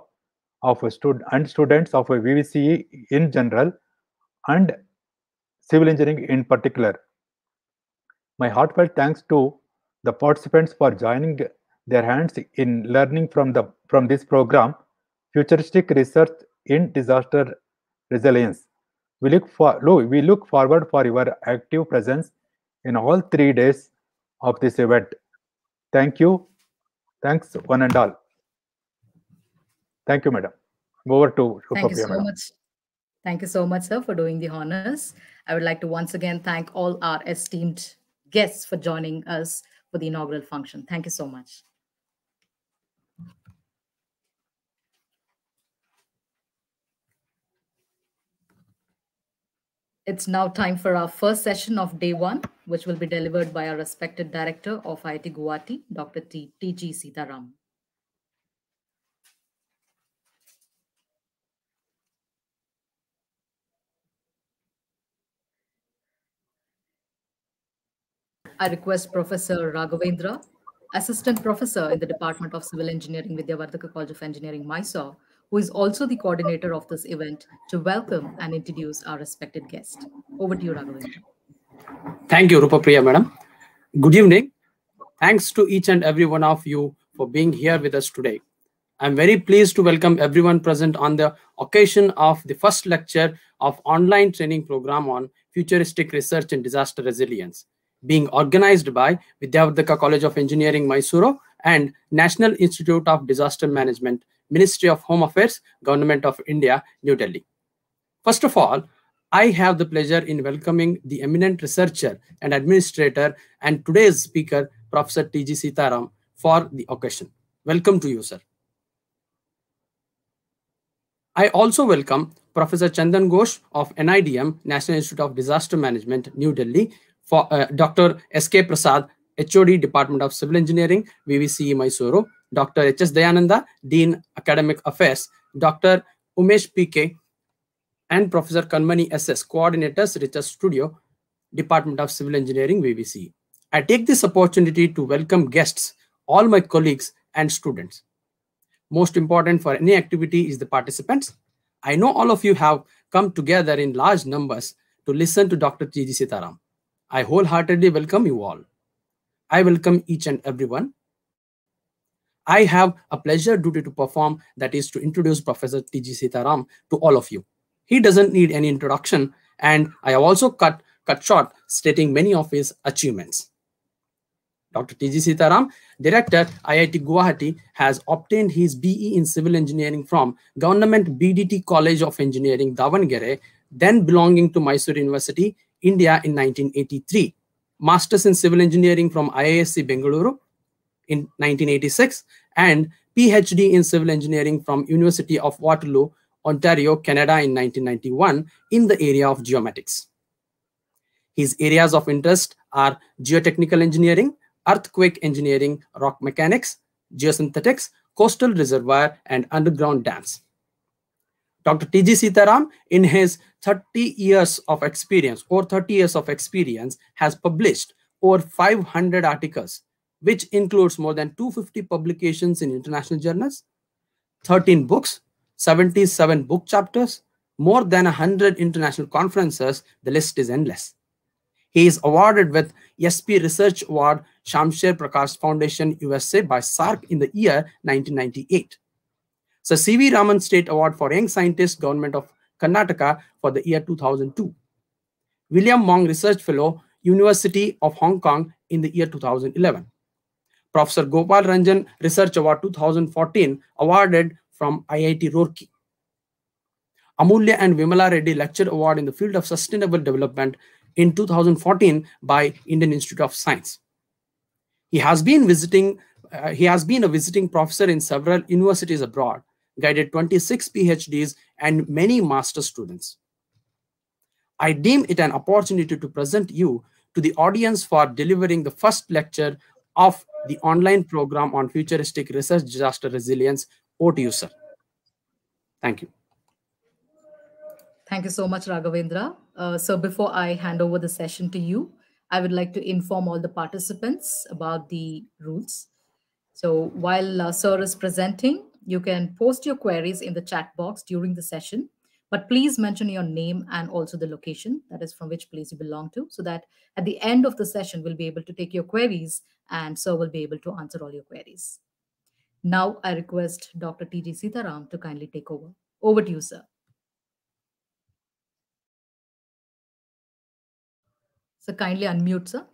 of stud and students of VVCE in general and civil engineering in particular. My heartfelt thanks to the participants for joining their hands in learning from the from this program, futuristic research in disaster resilience. We look for we look forward for your active presence in all three days of this event. Thank you. Thanks one and all. Thank you, madam. Over to Thank you so madam. much. Thank you so much, sir, for doing the honors. I would like to once again thank all our esteemed guests for joining us for the inaugural function. Thank you so much. It's now time for our first session of day one, which will be delivered by our respected director of IIT Guwahati, Dr. T. T.G. Sitharam. I request Professor Raghavendra, Assistant Professor in the Department of Civil Engineering, Vidyavardhaka College of Engineering, Mysore, who is also the coordinator of this event, to welcome and introduce our respected guest. Over to you, Raghavendra. Thank you, Rupapriya madam. Good evening. Thanks to each and every one of you for being here with us today. I'm very pleased to welcome everyone present on the occasion of the first lecture of online training program on futuristic research and disaster resilience being organized by Vidyavardhaka College of Engineering, Mysuru and National Institute of Disaster Management, Ministry of Home Affairs, Government of India, New Delhi. First of all, I have the pleasure in welcoming the eminent researcher and administrator and today's speaker, Professor T.G. Sitharam, for the occasion. Welcome to you, sir. I also welcome Professor Chandan Ghosh of NIDM, National Institute of Disaster Management, New Delhi, for uh, Dr. S.K. Prasad, HOD, Department of Civil Engineering, VVCE Mysuru, Dr. H.S. Dayananda, Dean Academic Affairs, Dr. Umesh P.K., and Professor Kanmani S.S., Coordinators, Research Studio, Department of Civil Engineering, VVCE. I take this opportunity to welcome guests, all my colleagues and students. Most important for any activity is the participants. I know all of you have come together in large numbers to listen to Dr. T.G. Sitharam. I wholeheartedly welcome you all. I welcome each and everyone. I have a pleasure duty to perform that is to introduce Professor T.G. Sitharam to all of you. He doesn't need any introduction and I have also cut, cut short stating many of his achievements. Dr. T.G. Sitharam, Director, IIT Guwahati, has obtained his BE in Civil Engineering from Government BDT College of Engineering, Davangere, then belonging to Mysore University, India in 1983. Masters in Civil Engineering from IISc Bengaluru in 1986 and PhD in Civil Engineering from University of Waterloo, Ontario, Canada in 1991 in the area of geomatics. His areas of interest are geotechnical engineering, earthquake engineering, rock mechanics, geosynthetics, coastal reservoir, and underground dams. Dr. T.G. Sitharam, in his 30 years of experience or 30 years of experience, has published over 500 articles, which includes more than 250 publications in international journals, 13 books, 77 book chapters, more than 100 international conferences. The list is endless. He is awarded with SP Research Award Shamsher Prakash Foundation USA by SARC in the year 1998. So C.V. Raman State Award for Young Scientist, Government of Karnataka for the year 2002. William Wong Research Fellow, University of Hong Kong in the year 2011. Professor Gopal Ranjan Research Award 2014 awarded from IIT Roorkee. Amulya and Vimala Reddy Lecture Award in the field of sustainable development in 2014 by Indian Institute of Science. He has been visiting uh, he has been a visiting professor in several universities abroad, guided 26 PhDs and many master students. I deem it an opportunity to present you to the audience for delivering the first lecture of the online program on futuristic research disaster resilience. Sir. Thank you. Thank you so much, Raghavendra. Uh, so before I hand over the session to you, I would like to inform all the participants about the rules. So while uh, Sir is presenting, you can post your queries in the chat box during the session, but please mention your name and also the location, that is from which place you belong to, so that at the end of the session, we'll be able to take your queries and Sir will be able to answer all your queries. Now I request Dr. T.G. Sitharam to kindly take over. Over to you, sir. So kindly unmute, sir.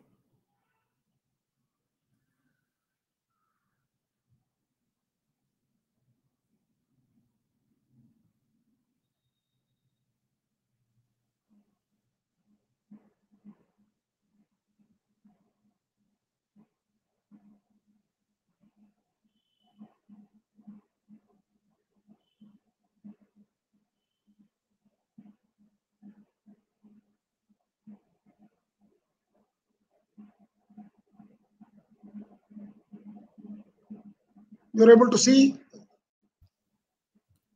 You're able to see?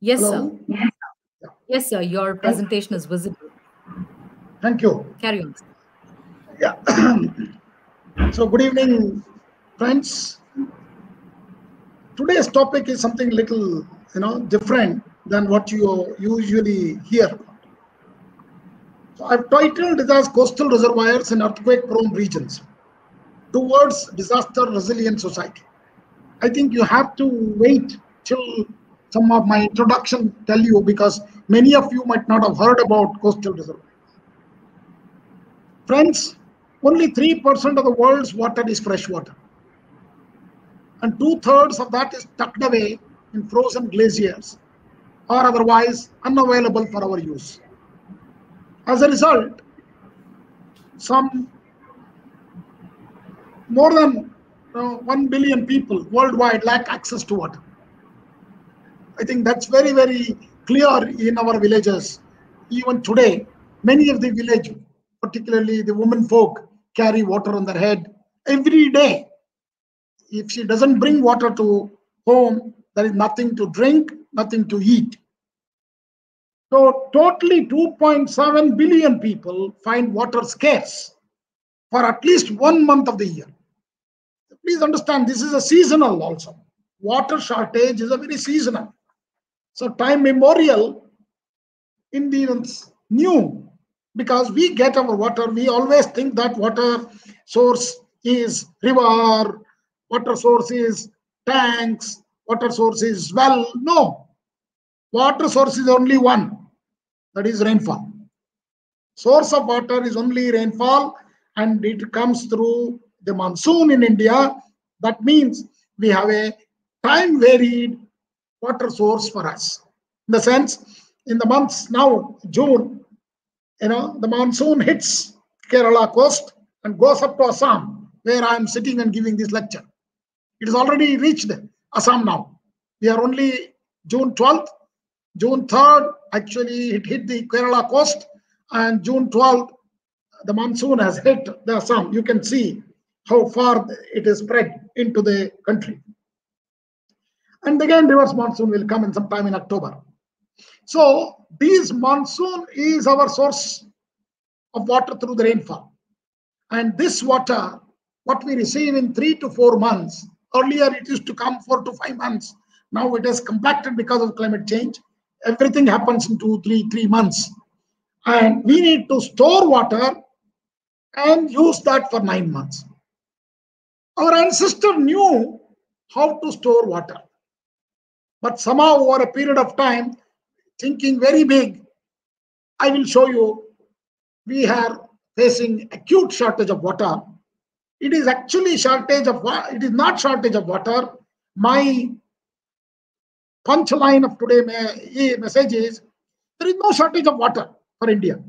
Yes, Hello? sir. Yes, sir. Your presentation is visible. Thank you. Carry on. Yeah. so good evening, friends. Today's topic is something little, you know, different than what you usually hear. So I've titled it as Coastal Reservoirs in Earthquake-Prone Regions Towards Disaster Resilient Society. I think you have to wait till some of my introduction tell you because many of you might not have heard about coastal reservoirs. Friends, only 3% of the world's water is fresh water. And two thirds of that is tucked away in frozen glaciers or otherwise unavailable for our use. As a result, some more than uh, 1 billion people worldwide lack access to water. I think that's very, very clear in our villages. Even today, many of the village, particularly the women folk, carry water on their head every day. If she doesn't bring water to home, there is nothing to drink, nothing to eat. So totally 2.7 billion people find water scarce for at least one month of the year. Please understand this is a seasonal also. Water shortage is a very seasonal. So time memorial, Indians knew because we get our water, we always think that water source is river, water source is tanks, water source is well. No, water source is only one, that is rainfall. Source of water is only rainfall and it comes through the monsoon in India. That means we have a time varied water source for us. In the sense, in the months now, June, you know, the monsoon hits Kerala coast and goes up to Assam, where I am sitting and giving this lecture. It has already reached Assam now. We are only June 12th. June 3rd, actually, it hit the Kerala coast, and June 12th, the monsoon has hit the Assam. You can see how far it is spread into the country. And again, reverse monsoon will come in sometime in October. So this monsoon is our source of water through the rainfall. And this water, what we receive in three to four months, earlier it used to come four to five months. Now it has compacted because of climate change. Everything happens in two, three, three months. And we need to store water and use that for nine months. Our ancestor knew how to store water. But somehow over a period of time, thinking very big, I will show you, we are facing acute shortage of water. It is actually shortage of wa- it is not shortage of water. My punchline of today me- message is there is no shortage of water for India.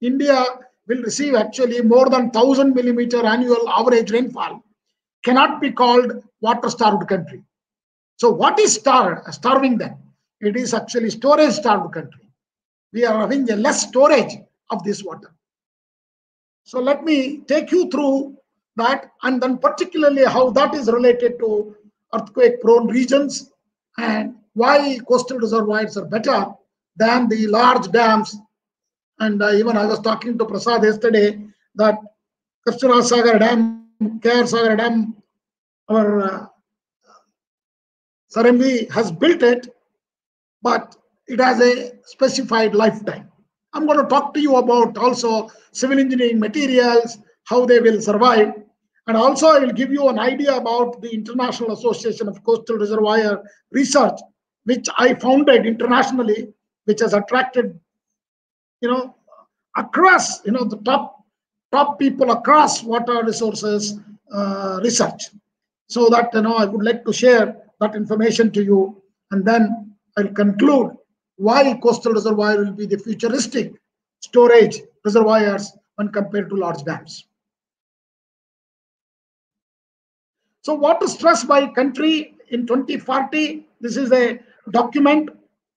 India will receive actually more than 1000 millimeter annual average rainfall. Cannot be called water starved country. So what is star starving then? It is actually storage starved country. We are having a less storage of this water. So let me take you through that and then particularly how that is related to earthquake prone regions and why coastal reservoirs are better than the large dams. And uh, even I was talking to Prasad yesterday that Kastura Sagar Dam, Kar Sagar Dam, our uh, Sir MV has built it, but it has a specified lifetime. I'm going to talk to you about also civil engineering materials, how they will survive. And also I will give you an idea about the International Association of Coastal Reservoir Research, which I founded internationally, which has attracted, you know, across, you know, the top top people across water resources uh, research. So that, you know, I would like to share that information to you. And then I'll conclude why coastal reservoir will be the futuristic storage reservoirs when compared to large dams. So water stress by country in 2040, this is a document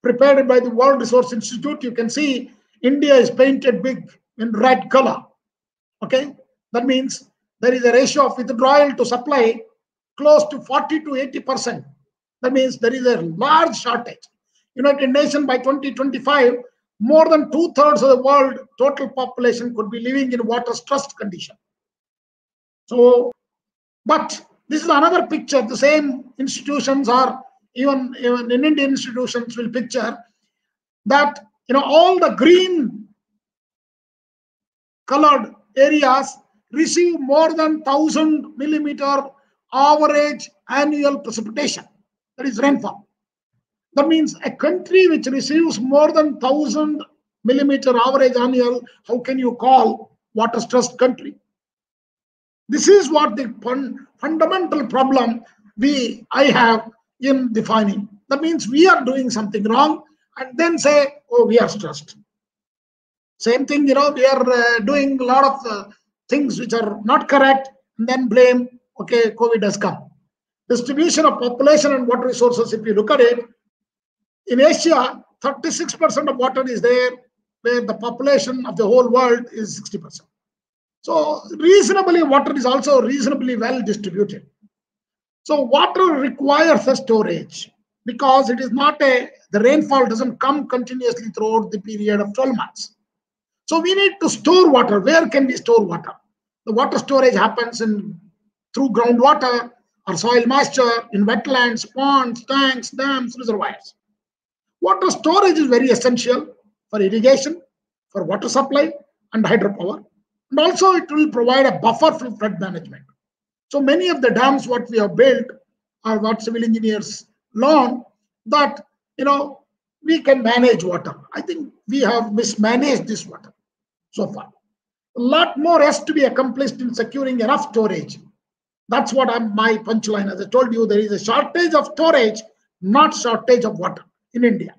prepared by the World Resource Institute. You can see India is painted big in red color. Okay, that means there is a ratio of withdrawal to supply close to 40 to 80 percent. That means there is a large shortage. United Nations by 2025, more than two thirds of the world total population could be living in water stressed condition. So, but this is another picture. The same institutions are even, even in Indian institutions will picture that you know all the green colored areas receive more than 1000 millimeter average annual precipitation. That is rainfall. That means a country which receives more than 1000 millimeter average annual how can you call water stressed country? This is what the fun, fundamental problem we i have in defining. That means we are doing something wrong and then say oh we are stressed same thing, you know, we are uh, doing a lot of uh, things which are not correct and then blame, okay, COVID has come. Distribution of population and water resources, if you look at it, in Asia, 36% of water is there, where the population of the whole world is 60%. So reasonably, water is also reasonably well distributed. So water requires a storage because it is not a, the rainfall doesn't come continuously throughout the period of 12 months. So we need to store water. Where can we store water? The water storage happens in through groundwater or soil moisture in wetlands, ponds, tanks, dams, reservoirs. Water storage is very essential for irrigation, for water supply and hydropower. And also it will provide a buffer for flood management. So many of the dams what we have built are what civil engineers learn that you know we can manage water. I think we have mismanaged this water so far. A lot more has to be accomplished in securing enough storage. That's what I'm, my punchline. As I told you, there is a shortage of storage, not shortage of water in India.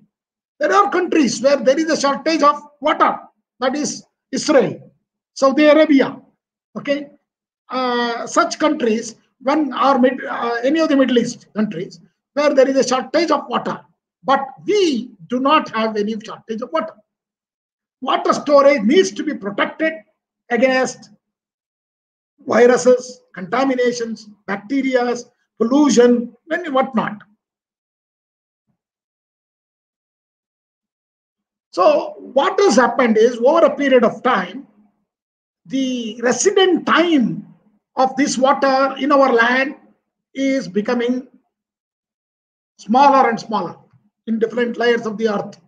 There are countries where there is a shortage of water. That is Israel, Saudi Arabia. Okay, uh, such countries, when mid, uh, any of the Middle East countries, where there is a shortage of water, but we do not have any shortage of water water storage needs to be protected against viruses, contaminations, bacteria, pollution, and whatnot. So what has happened is over a period of time, the resident time of this water in our land is becoming smaller and smaller in different layers of the earth.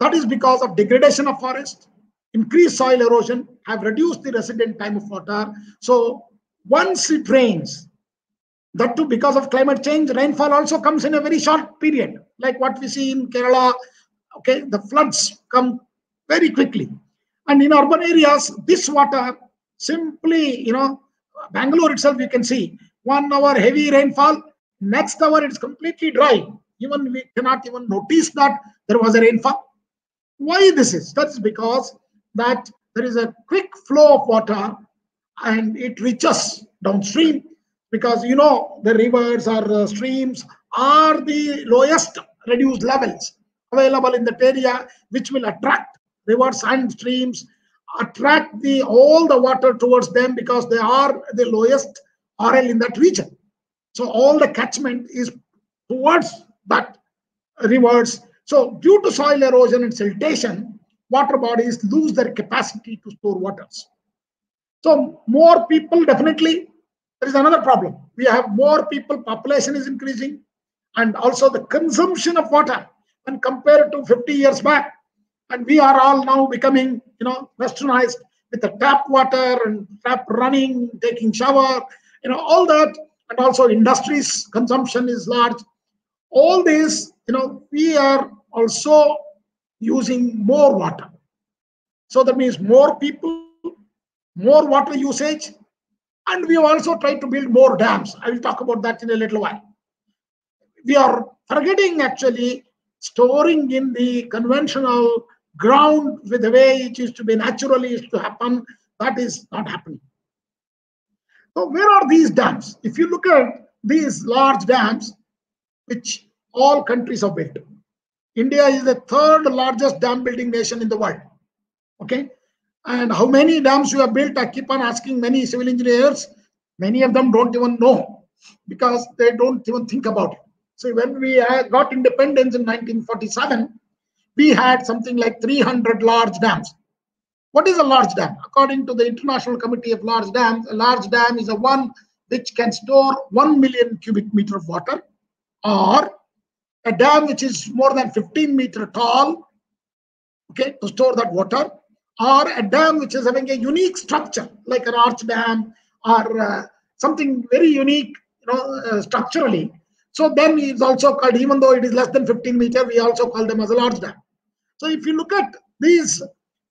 That is because of degradation of forest, increased soil erosion have reduced the resident time of water. So once it rains, that too because of climate change, rainfall also comes in a very short period, like what we see in Kerala. Okay, the floods come very quickly. And in urban areas, this water simply, you know, Bangalore itself, you can see one hour heavy rainfall, next hour it's completely dry. Even we cannot even notice that there was a rainfall. Why this is? That's because that there is a quick flow of water and it reaches downstream because you know the rivers or the streams are the lowest reduced levels available in that area which will attract rivers and streams attract the all the water towards them because they are the lowest RL in that region. So all the catchment is towards that rivers. So due to soil erosion and siltation, water bodies lose their capacity to store waters. So more people definitely, there is another problem. We have more people, population is increasing, and also the consumption of water when compared to 50 years back. And we are all now becoming, you know, westernized with the tap water and tap running, taking shower, you know, all that. And also industries consumption is large. All this, you know, we are also using more water. So that means more people, more water usage, and we also try to build more dams. I will talk about that in a little while. We are forgetting actually storing in the conventional ground with the way it used to be naturally used to happen. That is not happening. So where are these dams? If you look at these large dams, which all countries have built, India is the third largest dam building nation in the world. Okay. And how many dams you have built? I keep on asking many civil engineers. Many of them don't even know because they don't even think about it. So when we uh, got independence in 1947, we had something like 300 large dams. What is a large dam? According to the International Committee of Large Dams, a large dam is a one which can store 1 million cubic meter of water or a dam which is more than 15 meter tall, okay, to store that water, or a dam which is having a unique structure like an arch dam or uh, something very unique, you know, uh, structurally. So then it's also called, even though it is less than 15 meter, we also call them as a large dam. So if you look at these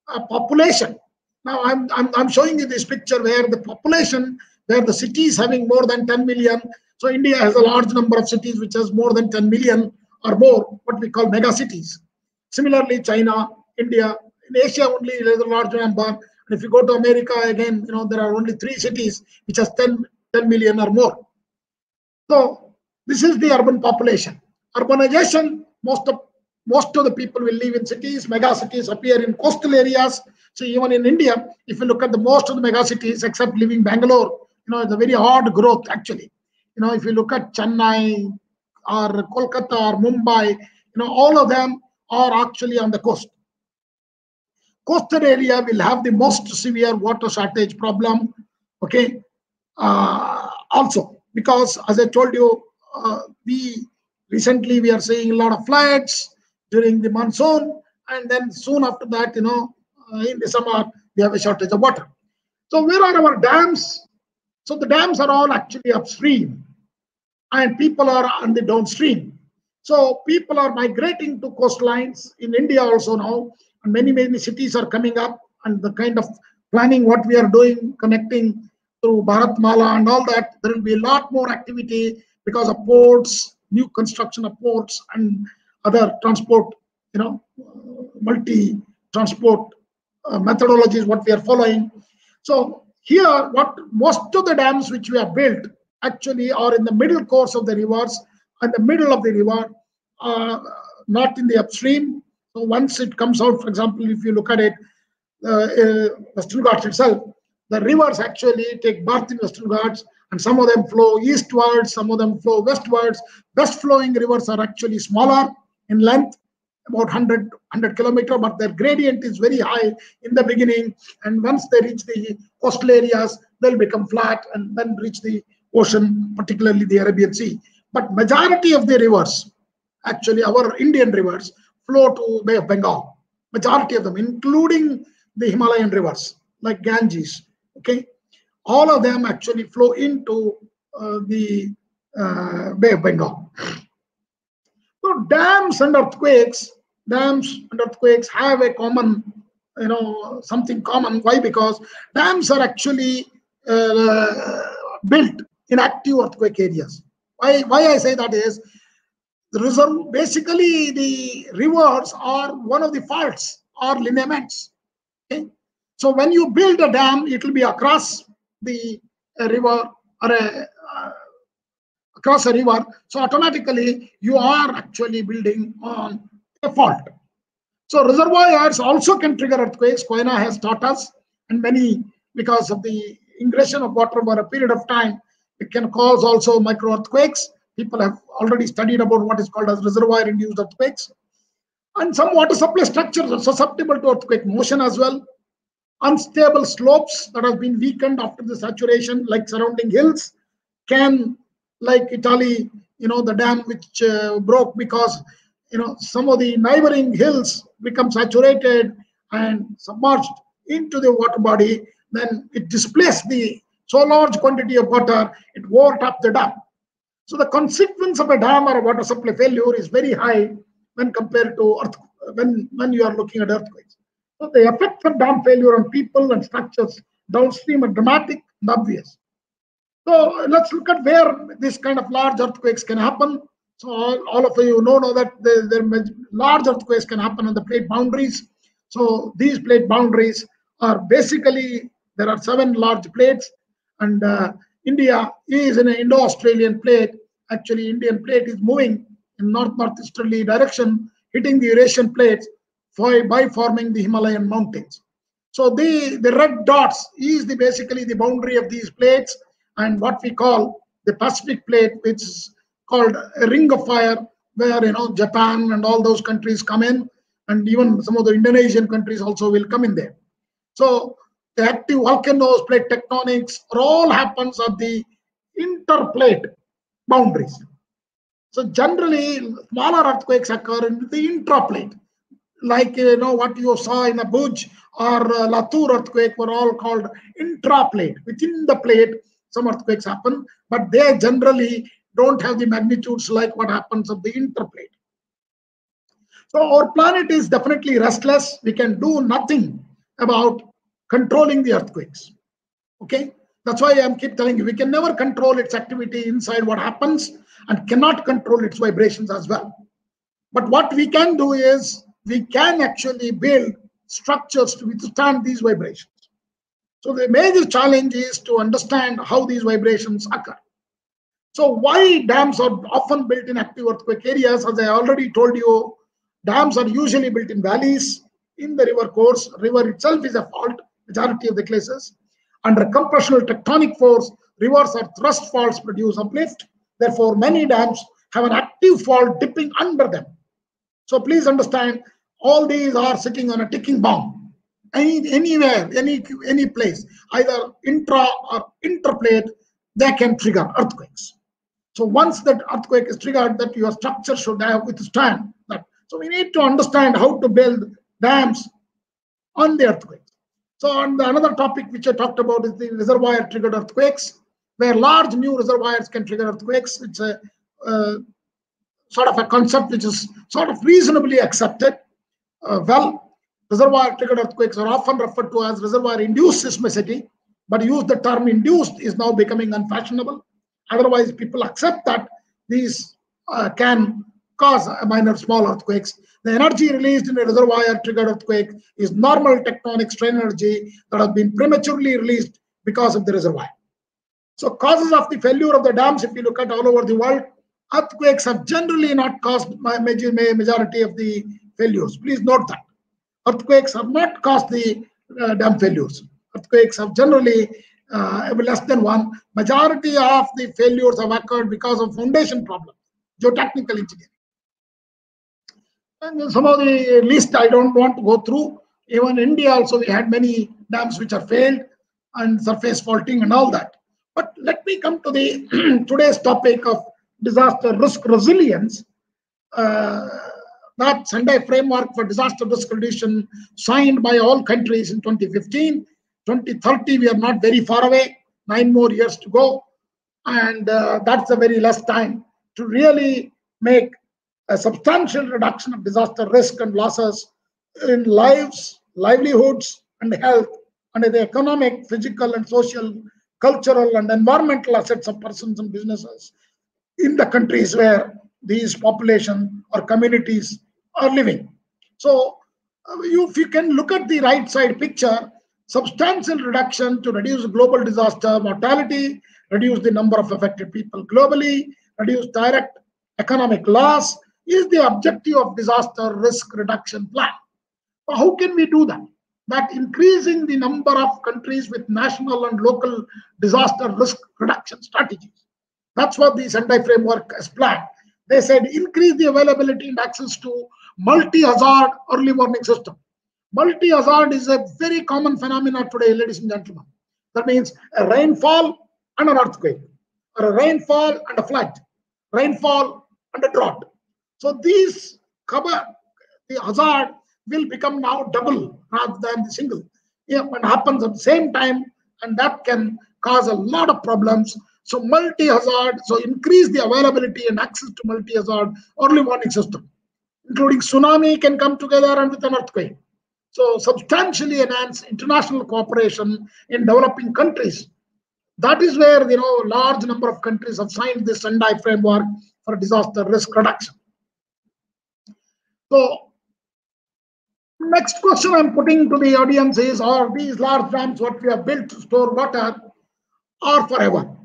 uh, population, now I'm, I'm, I'm showing you this picture where the population, where the city is having more than 10 million. So India has a large number of cities which has more than 10 million or more, what we call mega cities. Similarly, China, India, in Asia only there's a large number. And if you go to America again, you know, there are only three cities which has 10, 10 million or more. So this is the urban population. Urbanization, most of most of the people will live in cities. Mega cities appear in coastal areas. So even in India, if you look at the most of the mega cities, except living Bangalore, you know, it's a very odd growth actually. You know, if you look at Chennai or Kolkata or Mumbai, you know, all of them are actually on the coast. Coastal area will have the most severe water shortage problem. Okay. Uh, also, because as I told you, uh, we recently we are seeing a lot of floods during the monsoon, and then soon after that, you know, uh, in the summer we have a shortage of water. So where are our dams? So the dams are all actually upstream, and people are on the downstream. So people are migrating to coastlines in India also now, and many many cities are coming up, and the kind of planning what we are doing, connecting through Bharatmala and all that, there will be a lot more activity because of ports, new construction of ports, and other transport, you know, multi transport uh, methodologies what we are following. So here, what most of the dams which we have built actually are in the middle course of the rivers and the middle of the river, uh, not in the upstream. So once it comes out, for example, if you look at it, uh, uh, Western Ghats itself, the rivers actually take birth in Western Ghats and some of them flow eastwards, some of them flow westwards. Best flowing rivers are actually smaller in length, about 100, 100 kilometer, but their gradient is very high in the beginning. And once they reach the coastal areas, they'll become flat and then reach the ocean, particularly the Arabian Sea. But majority of the rivers, actually our Indian rivers, flow to Bay of Bengal. Majority of them, including the Himalayan rivers like Ganges. Okay, all of them actually flow into uh, the uh, Bay of Bengal. So dams and earthquakes, dams and earthquakes have a common you know something common. Why? Because dams are actually uh, built in active earthquake areas. Why? Why I say that is the reserve basically the rivers are one of the faults or lineaments. Okay, so when you build a dam, it will be across the uh, river or a, across a river. So automatically you are actually building on a fault. So reservoirs also can trigger earthquakes. Koyna has taught us, and many because of the ingression of water over a period of time, it can cause also micro earthquakes. People have already studied about what is called as reservoir-induced earthquakes. And some water supply structures are susceptible to earthquake motion as well. Unstable slopes that have been weakened after the saturation, like surrounding hills, can, like Italy, you know, the dam which uh, broke because you know some of the neighboring hills become saturated and submerged into the water body. Then it displaced the so large quantity of water. It wore up the dam. So the consequence of a dam or a water supply failure is very high when compared to earth when when you are looking at earthquakes. So the effects of dam failure on people and structures downstream are dramatic and obvious so let's look at where this kind of large earthquakes can happen so all, all of you know, know that the, large earthquakes can happen on the plate boundaries. So these plate boundaries are basically, there are seven large plates and uh, India is in an Indo-Australian plate. Actually, Indian plate is moving in north-northeasterly direction, hitting the Eurasian plates for, by forming the Himalayan mountains. So the, the red dots is the basically the boundary of these plates and what we call the Pacific plate, which is called a ring of fire where you know japan and all those countries come in and even some of the indonesian countries also will come in there. So the active volcanoes plate tectonics all happens at the interplate boundaries. So generally smaller earthquakes occur in the intraplate. Like you know what you saw in Bhuj or uh, Latur earthquake were all called intraplate. Within the plate, some earthquakes happen, but they generally don't have the magnitudes like what happens of the interplate. So our planet is definitely restless. We can do nothing about controlling the earthquakes. Okay, that's why I'm keep telling you we can never control its activity inside what happens and cannot control its vibrations as well. But what we can do is we can actually build structures to withstand these vibrations. So the major challenge is to understand how these vibrations occur. So why dams are often built in active earthquake areas? As I already told you, dams are usually built in valleys, in the river course. River itself is a fault, majority of the cases. Under compressional tectonic force, rivers or thrust faults produce uplift. Therefore, many dams have an active fault dipping under them. So please understand, all these are sitting on a ticking bomb. Any, anywhere, any, any place, either intra or interplate, they can trigger earthquakes. So once that earthquake is triggered, that your structure should have withstand that. So we need to understand how to build dams on the earthquakes. So on the, another topic which I talked about is the reservoir triggered earthquakes, where large new reservoirs can trigger earthquakes. It's a uh, sort of a concept which is sort of reasonably accepted. Uh, well, reservoir triggered earthquakes are often referred to as reservoir induced seismicity, but use the term induced is now becoming unfashionable. Otherwise, people accept that these uh, can cause minor small earthquakes. The energy released in a reservoir triggered earthquake is normal tectonic strain energy that has been prematurely released because of the reservoir. So causes of the failure of the dams, if you look at all over the world, earthquakes have generally not caused major majority of the failures. Please note that. Earthquakes have not caused the uh, dam failures. Earthquakes have generally uh, less than one. Majority of the failures have occurred because of foundation problems, geotechnical engineering. And some of the list I don't want to go through. Even India also we had many dams which are failed and surface faulting and all that. But let me come to the today's topic of disaster risk resilience. Uh, that Sendai framework for disaster risk reduction signed by all countries in 2015 2030, we are not very far away, nine more years to go. And uh, that's a very less time to really make a substantial reduction of disaster risk and losses in lives, livelihoods and health and the economic, physical, and social, cultural, and environmental assets of persons and businesses in the countries where these population or communities are living. So, uh, you, if you can look at the right side picture, substantial reduction to reduce global disaster mortality, reduce the number of affected people globally, reduce direct economic loss is the objective of disaster risk reduction plan. So how can we do that? That increasing the number of countries with national and local disaster risk reduction strategies. That's what the Sendai framework has planned. They said increase the availability and access to multi-hazard early warning system. Multi-hazard is a very common phenomenon today, ladies and gentlemen. That means a rainfall and an earthquake, or a rainfall and a flood, rainfall and a drought. So these cover the hazard will become now double rather than the single. Yeah, it happens at the same time, and that can cause a lot of problems. So multi-hazard, so increase the availability and access to multi-hazard early warning system, including tsunami can come together and with an earthquake. So substantially enhance international cooperation in developing countries. That is where you know large number of countries have signed this Sendai framework for disaster risk reduction. So next question I'm putting to the audience is, are these large dams what we have built to store water are forever?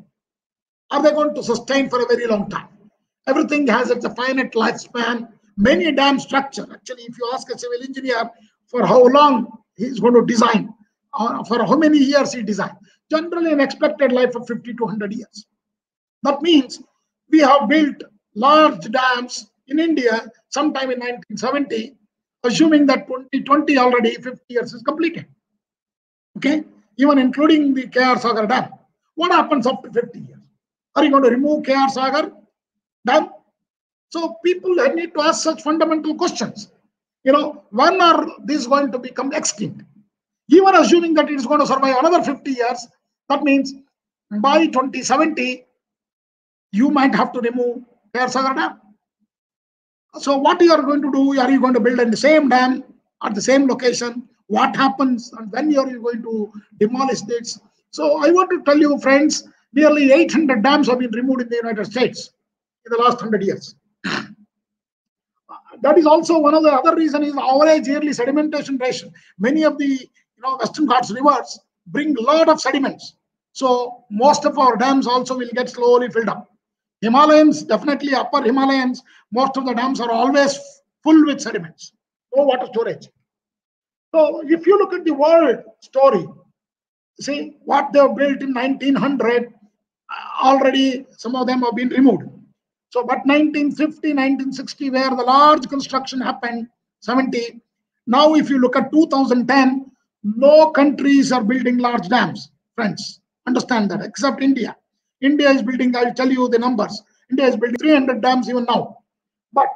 Are they going to sustain for a very long time? Everything has its finite lifespan. Many dam structure, actually, if you ask a civil engineer for how long he's going to design, or for how many years he designed, generally an expected life of 50 to 100 years. That means we have built large dams in India sometime in 1970, assuming that 2020 already 50 years is completed. Okay, even including the KR Sagar Dam. What happens after 50 years? Are you going to remove KR Sagar Dam? So people need to ask such fundamental questions. You know, when are these going to become extinct? Even assuming that it is going to survive another 50 years, that means by 2070, you might have to remove Sagar Dam. So what you are going to do, are you going to build in the same dam at the same location? What happens and when are you going to demolish this? So I want to tell you friends, nearly 800 dams have been removed in the United States in the last 100 years. That is also one of the other reason is average yearly sedimentation ratio. Many of the you know Western Ghats rivers bring a lot of sediments. So most of our dams also will get slowly filled up. Himalayans, definitely upper Himalayans, most of the dams are always full with sediments, no water storage. So if you look at the world story, see what they have built in 1900, uh, already some of them have been removed. So, but 1950, 1960, where the large construction happened, 70. Now, if you look at 2010, no countries are building large dams, friends. Understand that, except India. India is building, I'll tell you the numbers. India is building 300 dams even now. But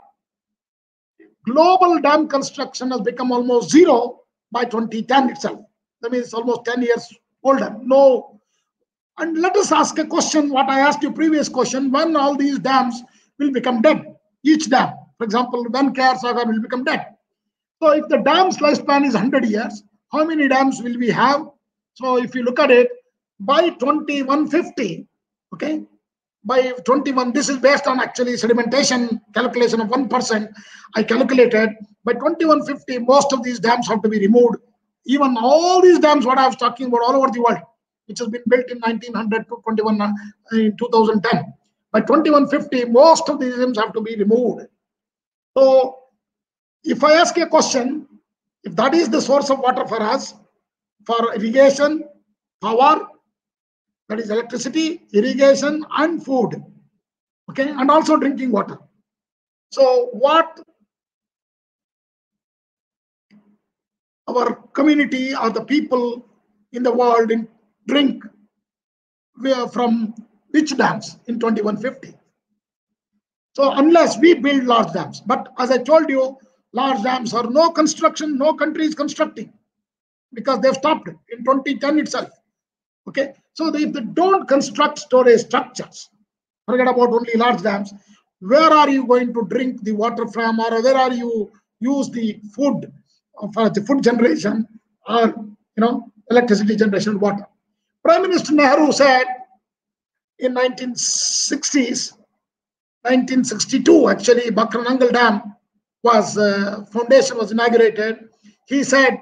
global dam construction has become almost zero by 2010 itself. That means almost 10 years older. No. And let us ask a question, what I asked you previous question, when all these dams will become dead, each dam. For example, when Sagar will become dead. So if the dam's lifespan is 100 years, how many dams will we have? So if you look at it, by 2150, okay, by 21, this is based on actually sedimentation calculation of 1%. I calculated by 2150, most of these dams have to be removed. Even all these dams, what I was talking about all over the world, which has been built in 1900 to 21 uh, in 2010. By 2150, most of these dams have to be removed. So if I ask a question, if that is the source of water for us, for irrigation, power, that is electricity, irrigation, and food, okay, and also drinking water. So what our community or the people in the world in drink from which dams in 2150. So unless we build large dams, but as I told you, large dams are no construction, no country is constructing because they've stopped in 2010 itself. Okay, so if they don't construct storage structures, forget about only large dams, where are you going to drink the water from or where are you use the food for the food generation or you know electricity generation, water. Prime Minister Nehru said in 1960s, 1962 actually, Bhakra Nangal Dam was uh, foundation was inaugurated. He said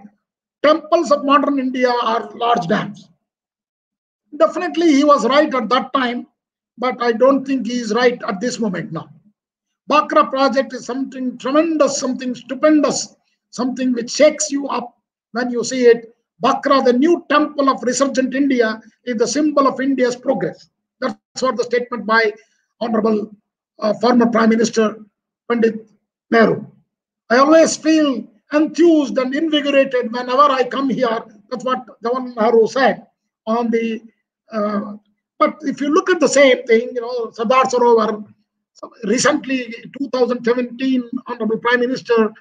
temples of modern India are large dams. Definitely, he was right at that time, but I don't think he is right at this moment now. Bhakra project is something tremendous, something stupendous, something which shakes you up when you see it. Bhakra, the new temple of resurgent India, is the symbol of India's progress. That's what the statement by Honorable uh, former Prime Minister Pandit Nehru. I always feel enthused and invigorated whenever I come here. That's what Jawaharlal Nehru said on the. Uh, but if you look at the same thing, you know, Sardar Sarovar, recently 2017, Honorable Prime Minister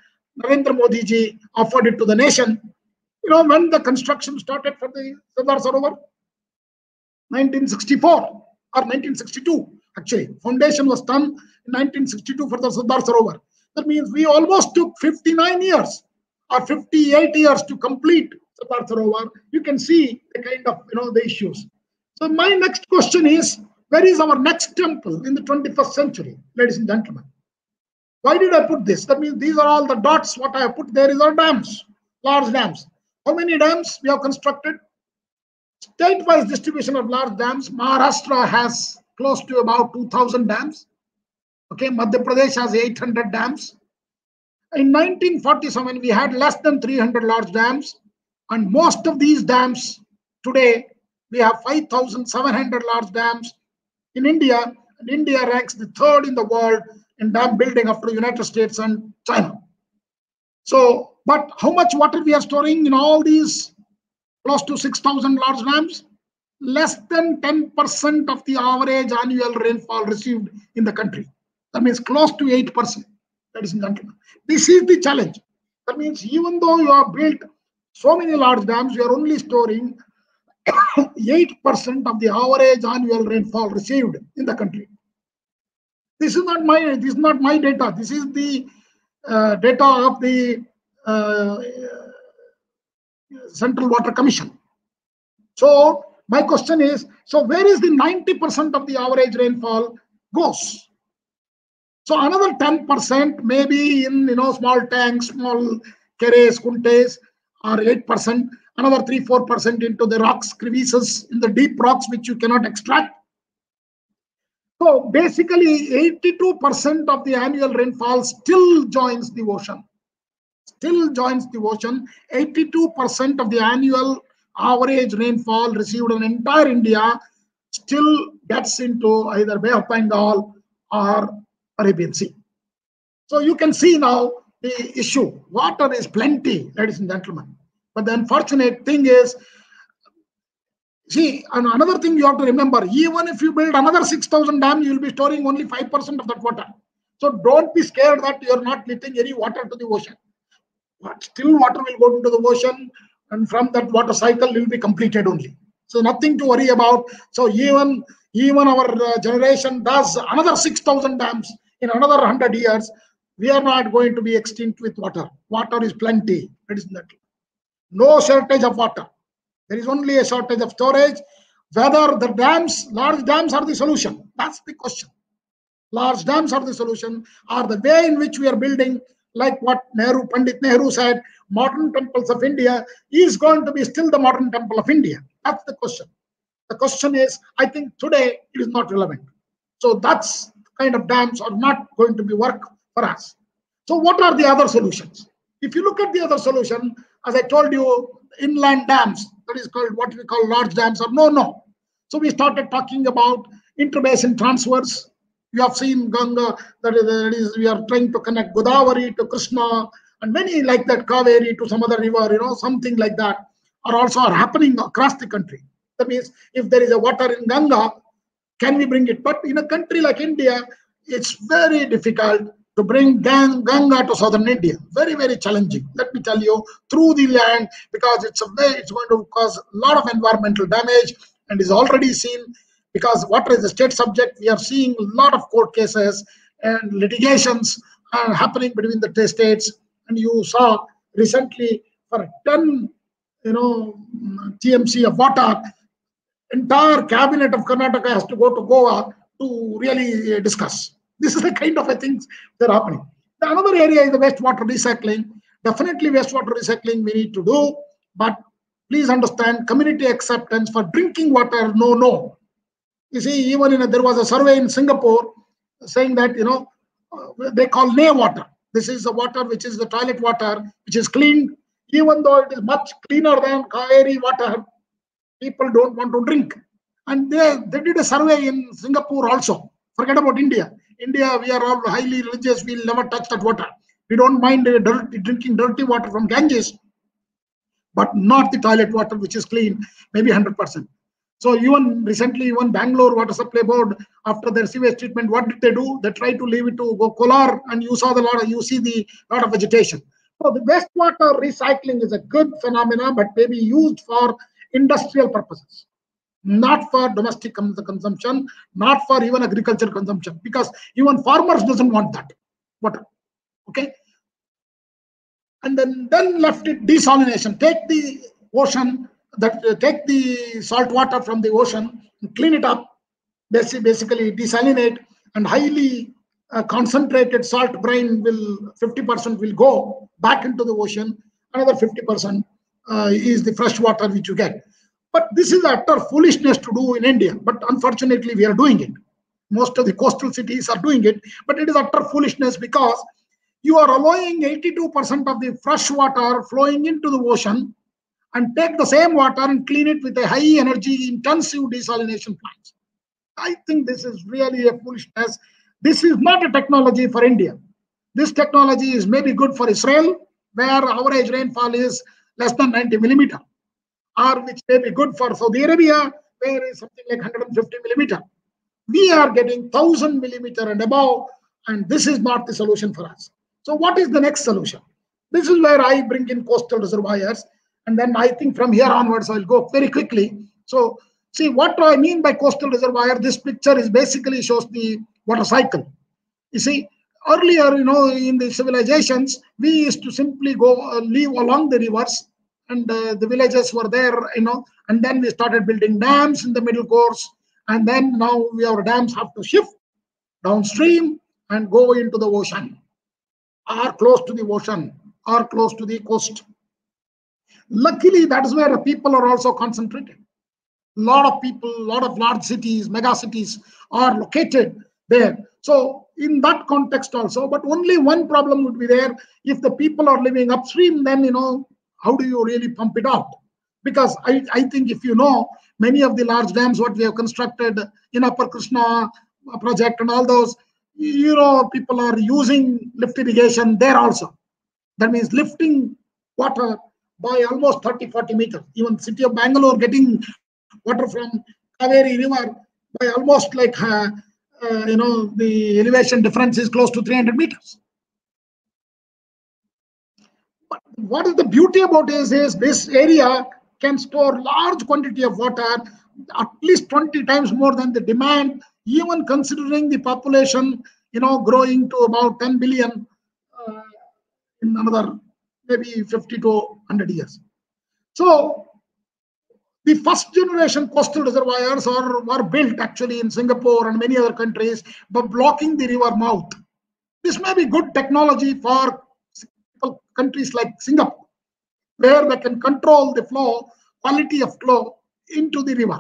Narendra Modi ji offered it to the nation. You know, when the construction started for the Sardar Sarovar? 1964 or 1962, actually. Foundation was done in 1962 for the Sardar Sarovar. That means we almost took 59 years or 58 years to complete Sardar Sarovar. You can see the kind of, you know, the issues. So my next question is, where is our next temple in the 21st century, ladies and gentlemen? Why did I put this? That means these are all the dots. What I have put there is our dams, large dams. How many dams we have constructed? State-wise distribution of large dams. Maharashtra has close to about 2,000 dams. Okay, Madhya Pradesh has 800 dams. In 1947, we had less than 300 large dams, and most of these dams today we have 5,700 large dams in India, and India ranks the third in the world in dam building after the United States and China. So, but how much water we are storing in all these close to 6,000 large dams? Less than 10% of the average annual rainfall received in the country. That means close to 8%, ladies and gentlemen. This is the challenge. That means even though you have built so many large dams, you are only storing 8% of the average annual rainfall received in the country. This is not my this is not my data. This is the uh, data of the Central Water Commission. So my question is, so where is the 90% of the average rainfall goes? So another 10% maybe in you know small tanks, small keres, kuntes, or 8%, another 3 4% into the rocks, crevices in the deep rocks which you cannot extract. So basically 82% of the annual rainfall still joins the ocean. Still joins the ocean. 82% of the annual average rainfall received in entire India still gets into either Bay of Bengal or Arabian Sea. So you can see now the issue. Water is plenty, ladies and gentlemen. But the unfortunate thing is, see, and another thing you have to remember, even if you build another 6,000 dam, you will be storing only 5% of that water. So don't be scared that you're not letting any water to the ocean. Still water will go into the ocean and from that water cycle will be completed only. So nothing to worry about. So even even our uh, generation does another 6,000 dams in another 100 years, we are not going to be extinct with water. Water is plenty. It is not. No shortage of water. There is only a shortage of storage. Whether the dams, large dams are the solution. That's the question. Large dams are the solution, are the way in which we are building, like what Nehru, Pandit Nehru said, modern temples of India is going to be still the modern temple of India. That's the question. The question is, I think today it is not relevant. So that's kind of dams are not going to be work for us. So what are the other solutions? If you look at the other solution, as I told you, inland dams, that is called what we call large dams, or no, no. So we started talking about interbasin transfers. You have seen Ganga, that is, that is we are trying to connect Godavari to Krishna, and many like that, Kaveri to some other river, you know, something like that, are also are happening across the country. That means if there is a water in Ganga, can we bring it? But in a country like India, it's very difficult to bring Ganga to southern India. Very, very challenging. Let me tell you, through the land, because it's a way, it's going to cause a lot of environmental damage and is already seen because water is a state subject. We are seeing a lot of court cases and litigations are happening between the states. And you saw recently for 10 you know TMC of water, entire cabinet of Karnataka has to go to Goa to really uh, discuss. This is the kind of a things that are happening. The another area is the wastewater recycling. Definitely wastewater recycling we need to do, but please understand community acceptance for drinking water, no, no. You see, even in a, there was a survey in Singapore saying that, you know, uh, they call NEWater. This is the water which is the toilet water, which is clean, even though it is much cleaner than Kaveri water, people don't want to drink. And they, they did a survey in Singapore also. Forget about India. India, we are all highly religious. We'll never touch that water. We don't mind uh, dirty, drinking dirty water from Ganges, but not the toilet water, which is clean, maybe 100%. So even recently, even Bangalore Water Supply Board, after their sewage treatment, what did they do? They tried to leave it to go Kolar, and you saw the lot. Of, you see the lot of vegetation. So the wastewater recycling is a good phenomena, but may be used for industrial purposes, not for domestic consumption, not for even agriculture consumption, because even farmers doesn't want that water. Okay. And then then left it desalination. Take the ocean that uh, take the salt water from the ocean, clean it up, basically desalinate, and highly uh, concentrated salt brine will 50% will go back into the ocean. Another 50% uh, is the fresh water which you get. But this is utter foolishness to do in India. But unfortunately, we are doing it. Most of the coastal cities are doing it, but it is utter foolishness because you are allowing 82% of the fresh water flowing into the ocean and take the same water and clean it with a high energy intensive desalination plants. I think this is really a foolishness. This is not a technology for India. This technology is maybe good for Israel, where average rainfall is less than 90 millimeter, or which may be good for Saudi Arabia, where is something like 150 millimeter. We are getting 1000 millimeter and above, and this is not the solution for us. So, what is the next solution? This is where I bring in coastal reservoirs and then I think from here onwards, I'll go very quickly. So see what do I mean by coastal reservoir? This picture is basically shows the water cycle. You see, earlier, you know, in the civilizations, we used to simply go uh, live along the rivers and uh, the villages were there, you know, and then we started building dams in the middle course. And then now we, our dams have to shift downstream and go into the ocean or close to the ocean or close to the coast. Luckily, that is where people are also concentrated. A lot of people, a lot of large cities, mega cities are located there. So, in that context also, but only one problem would be there. If the people are living upstream, then, you know, how do you really pump it out? Because I, I think if you know, many of the large dams what we have constructed in Upper Krishna project and all those, you know, people are using lift irrigation there also. That means lifting water by almost 30, 40 meters. Even city of Bangalore getting water from Kaveri River by almost like, uh, uh, you know, the elevation difference is close to 300 meters. But what is the beauty about this is this area can store large quantity of water, at least 20 times more than the demand, even considering the population, you know, growing to about 10 billion uh, in another maybe 50 to 100 years. So the first generation coastal reservoirs are, were built actually in Singapore and many other countries by blocking the river mouth. This may be good technology for countries like Singapore, where they can control the flow, quality of flow into the river.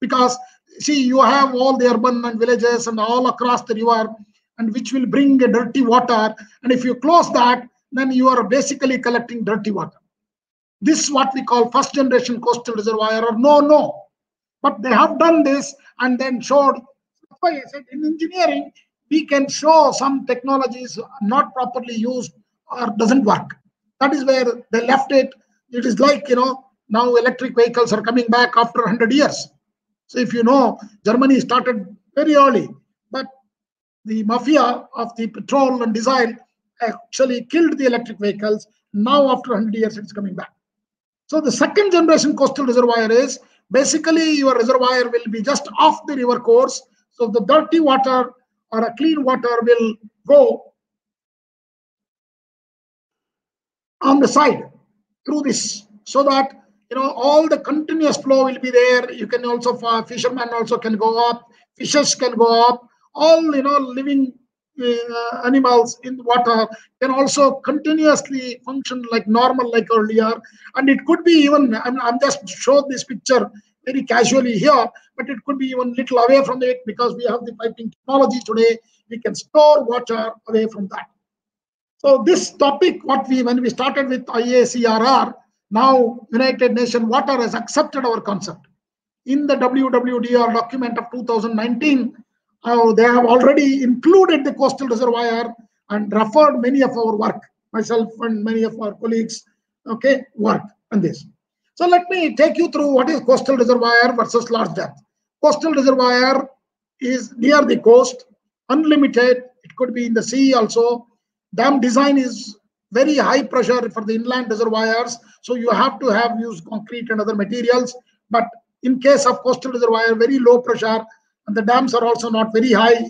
Because see, you have all the urban and villages and all across the river, and which will bring a dirty water. And if you close that, then you are basically collecting dirty water. This is what we call first generation coastal reservoir or no, no. But they have done this and then showed. That's why I said in engineering, we can show some technologies not properly used or doesn't work. That is where they left it. It is like, you know, now electric vehicles are coming back after 100 years. So if you know, Germany started very early, but the mafia of the petrol and diesel actually killed the electric vehicles. Now, after 100 years, it's coming back. So, the second generation coastal reservoir is basically your reservoir will be just off the river course. So, the dirty water or a clean water will go on the side through this so that you know all the continuous flow will be there you can also uh, fishermen also can go up fishes can go up all you know living uh, animals in water can also continuously function like normal like earlier. And it could be even i'm, I'm just showed this picture very casually here but it could be even little away from it because we have the piping technology today. We can store water away from that. So this topic what we when we started with iacrr now united nations water has accepted our concept. In the wwdr document of 2019 uh, they have already included the coastal reservoir and referred many of our work, myself and many of our colleagues, okay, work on this. So let me take you through what is coastal reservoir versus large depth. Coastal reservoir is near the coast, unlimited. It could be in the sea also. Dam design is very high pressure for the inland reservoirs. So you have to have used concrete and other materials. But in case of coastal reservoir, very low pressure, and the dams are also not very high.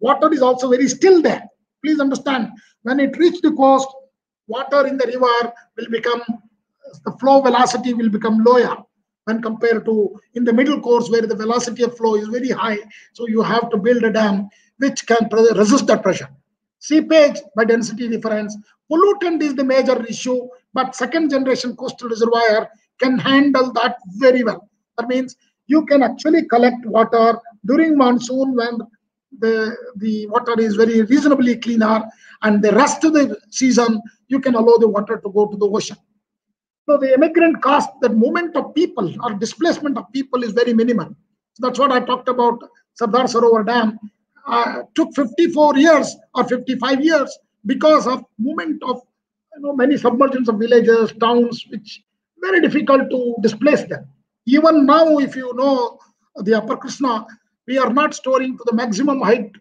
water is also very still there. Please understand, when it reaches the coast, water in the river will become, the flow velocity will become lower when compared to in the middle course where the velocity of flow is very high. So you have to build a dam which can resist that pressure. Seepage by density difference. Pollutant is the major issue, but second generation coastal reservoir can handle that very well. That means you can actually collect water during monsoon when the the water is very reasonably cleaner and the rest of the season you can allow the water to go to the ocean. So the immigrant cost the movement of people or displacement of people is very minimal. So that's what i talked about. Sardar sarovar dam uh, took 54 years or 55 years because of movement of you know many submergence of villages towns which very difficult to displace them. Even now if you know the upper krishna we are not storing to the maximum height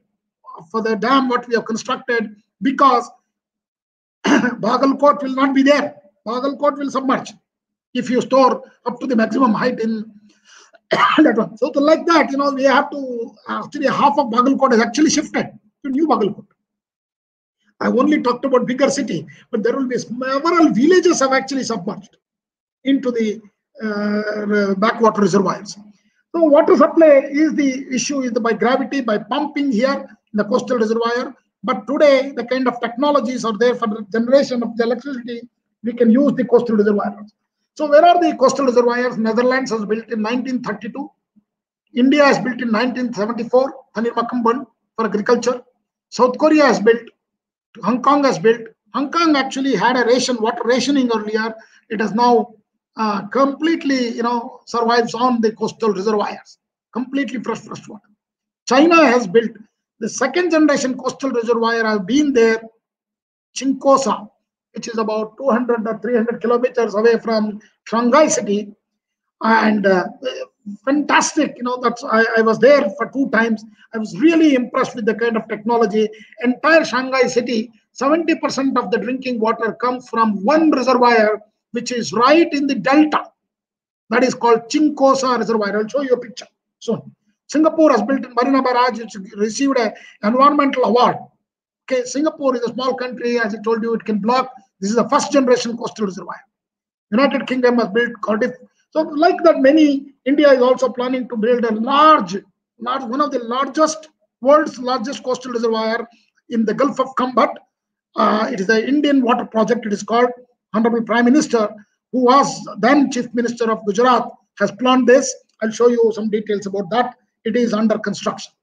for the dam what we have constructed because Bagalkot will not be there. Bagalkot will submerge if you store up to the maximum height in that one. So like that, you know, we have to actually half of Bagalkot is actually shifted to new Bagalkot. I only talked about bigger city, but there will be several villages have actually submerged into the uh, backwater reservoirs. So water supply is the issue is the, by gravity, by pumping here in the coastal reservoir. But today, the kind of technologies are there for the generation of the electricity, we can use the coastal reservoirs. So where are the coastal reservoirs? Netherlands has built in 1932. India has built in 1974, Thanir for agriculture. South Korea has built. Hong Kong has built. Hong Kong actually had a ration, water rationing earlier. It has now uh, completely, you know, survives on the coastal reservoirs, completely fresh, fresh water. China has built the second generation coastal reservoir I've been there, Qingcaosha, which is about 200 or 300 kilometers away from Shanghai city. And uh, fantastic, you know, that's I, I was there for two times. I was really impressed with the kind of technology. Entire Shanghai city, 70% of the drinking water comes from one reservoir which is right in the delta. That is called Qingcaosha Reservoir. I'll show you a picture soon. Singapore has built in Marina Barrage, which received an environmental award. Okay, Singapore is a small country, as I told you, it can block. This is the first generation coastal reservoir. United Kingdom has built Cardiff. So, like that, many India is also planning to build a large, large, one of the largest, world's largest coastal reservoir in the Gulf of Khambat. Uh, it is the Indian water project. It is called Honorable Prime Minister, who was then Chief Minister of Gujarat, has planned this. I'll show you some details about that. It is under construction.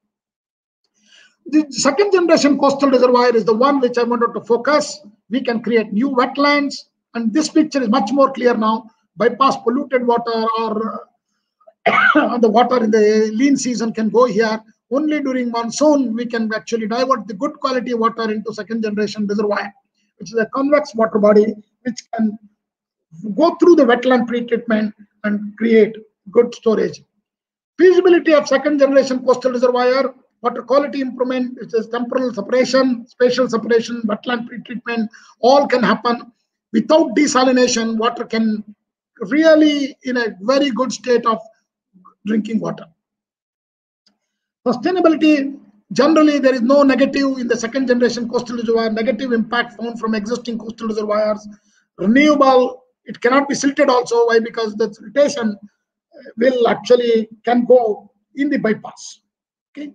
The second generation coastal reservoir is the one which I wanted to focus. We can create new wetlands, and this picture is much more clear now. Bypass polluted water or the water in the lean season can go here. Only during monsoon, we can actually divert the good quality water into second generation reservoir, which is a convex water body which can go through the wetland pre-treatment and create good storage. Feasibility of second generation coastal reservoir, water quality improvement, which is temporal separation, spatial separation, wetland pre-treatment, all can happen. Without desalination, water can really in a very good state of drinking water. Sustainability, generally there is no negative in the second generation coastal reservoir, negative impact found from existing coastal reservoirs renewable. It cannot be silted also. Why? Because the siltation will actually can go in the bypass. Okay.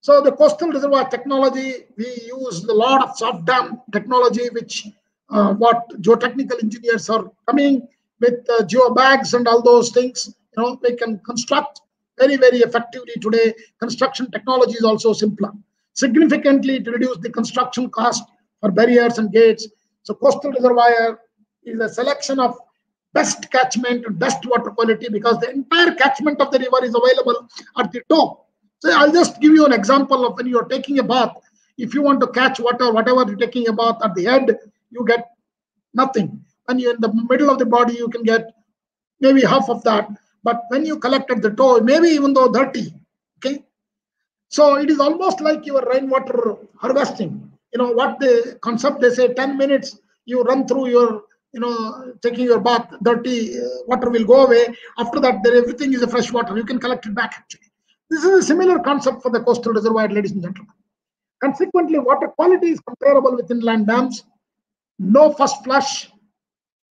So the coastal reservoir technology, we use a lot of soft dam technology, which uh, what geotechnical engineers are coming with uh, geobags and all those things. You know, they can construct very, very effectively today. Construction technology is also simpler. Significantly to reduce the construction cost for barriers and gates. So coastal reservoir is a selection of best catchment and best water quality because the entire catchment of the river is available at the top. So I'll just give you an example of when you're taking a bath. If you want to catch water, whatever you're taking a bath at the head, you get nothing. When you're in the middle of the body, you can get maybe half of that. But when you collect at the toe, maybe even though dirty, okay? So it is almost like your rainwater harvesting. You know what the concept they say 10 minutes you run through your you know taking your bath dirty uh, water will go away. After that there everything is a fresh water. You can collect it back actually. This is a similar concept for the coastal reservoir ladies and gentlemen. Consequently water quality is comparable with inland dams. No first flush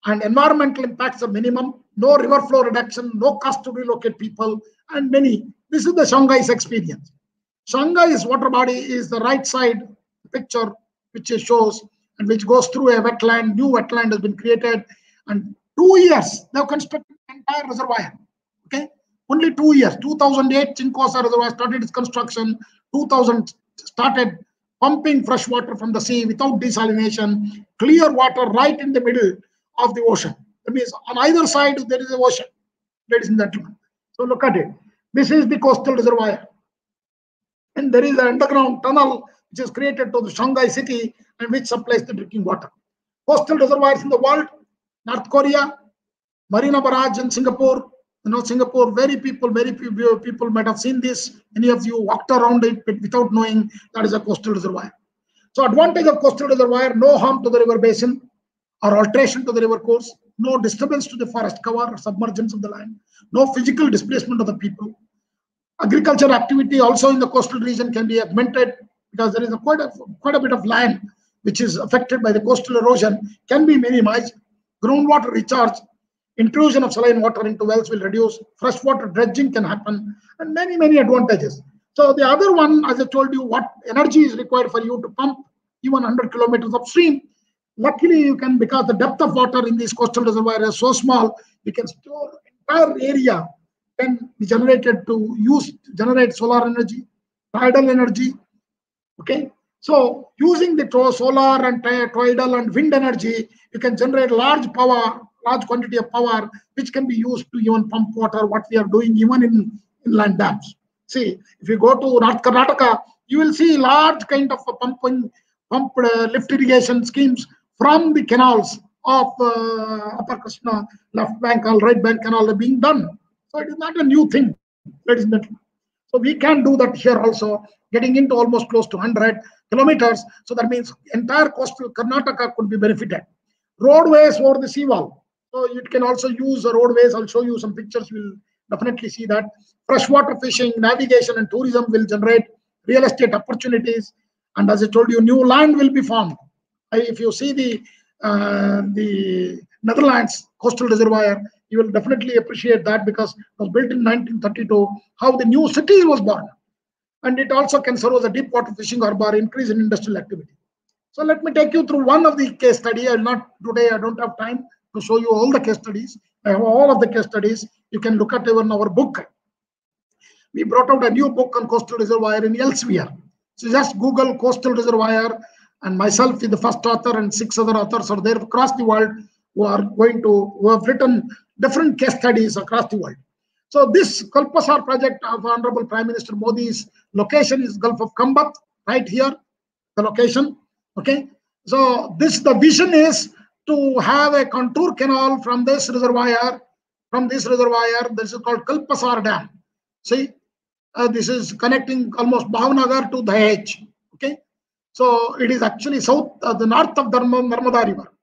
and environmental impacts are minimum. No river flow reduction no cost to relocate people and many. This is the shanghai's experience. Shanghai's water body is the right side picture which shows and which goes through a wetland. New wetland has been created, and two years they have constructed the entire reservoir. Okay, only two years. 2008, Qingcaosha Reservoir started its construction. 2000 started pumping fresh water from the sea without desalination, clear water right in the middle of the ocean. That means on either side there is an ocean, ladies and gentlemen. So look at it. This is the coastal reservoir. And there is an underground tunnel which is created to the Shanghai city and which supplies the drinking water. Coastal reservoirs in the world, North Korea, Marina Barrage in Singapore. You know, Singapore, very people, very few people might have seen this. Many of you walked around it without knowing that is a coastal reservoir. So advantage of coastal reservoir, no harm to the river basin or alteration to the river course, no disturbance to the forest cover or submergence of the land, no physical displacement of the people. Agriculture activity also in the coastal region can be augmented because there is a quite a quite a bit of land which is affected by the coastal erosion can be minimized. Groundwater recharge, intrusion of saline water into wells will reduce. Freshwater dredging can happen, and many many advantages. So the other one, as I told you, what energy is required for you to pump even 100 kilometers upstream. Luckily, you can because the depth of water in these coastal reservoirs is so small, we can store entire area can be generated to use generate solar energy, tidal energy. Okay, so using the solar and tidal and wind energy, you can generate large power, large quantity of power, which can be used to even pump water. What we are doing even in inland dams. See, if you go to North Karnataka, you will see large kind of pumping, pump uh, lift irrigation schemes from the canals of uh, Upper Krishna, left bank or right bank canal are being done. So it is not a new thing, ladies and gentlemen. So we can do that here also, getting into almost close to 100 kilometers. So that means entire coastal Karnataka could be benefited. Roadways over the seawall. So you can also use the roadways. I'll show you some pictures. We'll definitely see that. Freshwater fishing, navigation, and tourism will generate real estate opportunities. And as I told you, new land will be formed. If you see the uh, the Netherlands coastal reservoir, you will definitely appreciate that because it was built in 1932. How the new city was born and it also can serve as a deep water fishing harbor, increase in industrial activity. So let me take you through one of the case study. I'll not today, I don't have time to show you all the case studies. I have all of the case studies. You can look at even our book. We brought out a new book on coastal reservoir in Elsevier. So just Google coastal reservoir and myself is the first author and six other authors are there across the world who are going to, who have written different case studies across the world. So this Kalpasar project of Honorable Prime Minister Modi's location is Gulf of Khambhat, right here, the location. Okay. So this the vision is to have a contour canal from this reservoir, from this reservoir. This is called Kalpasar Dam. See, uh, this is connecting almost Bhavnagar to Dahej. Okay. So it is actually south, uh, the north of Dharma, Narmada River.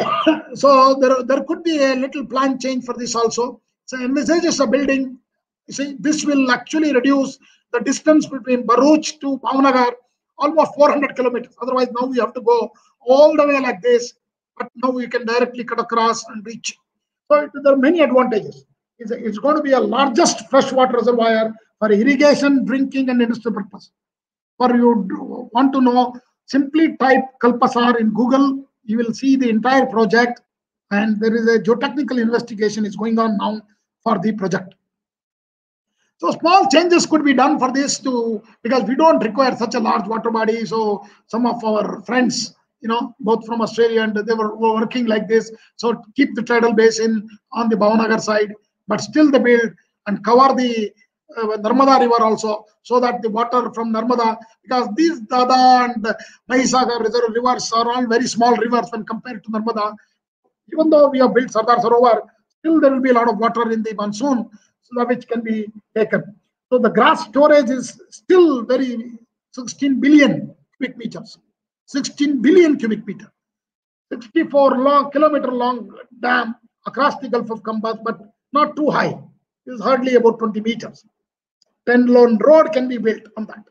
so there, there could be a little plan change for this also. So envisages a building. You see, this will actually reduce the distance between Bharuch to Bhavnagar almost 400 kilometers. Otherwise, now we have to go all the way like this but now we can directly cut across and reach. So it, there are many advantages. It's, it's going to be a largest freshwater reservoir for irrigation, drinking, and industrial purpose. For you want to know, simply type Kalpasar in Google. You will see the entire project, and there is a geotechnical investigation is going on now for the project. So small changes could be done for this to because we don't require such a large water body. So some of our friends, you know, both from Australia and they were, were working like this. So keep the tidal basin on the Bhavnagar side, but still the build and cover the uh, Narmada river also, so that the water from Narmada, because these Dada and Mahisagar rivers are all very small rivers when compared to Narmada. Even though we have built Sardar Sarovar, still there will be a lot of water in the monsoon, which can be taken. So the grass storage is still very 16 billion cubic meters, 16 billion cubic meter, 64 long kilometer long dam across the Gulf of Khambhat, but not too high. It is hardly about 20 meters. 10 lone road can be built on that.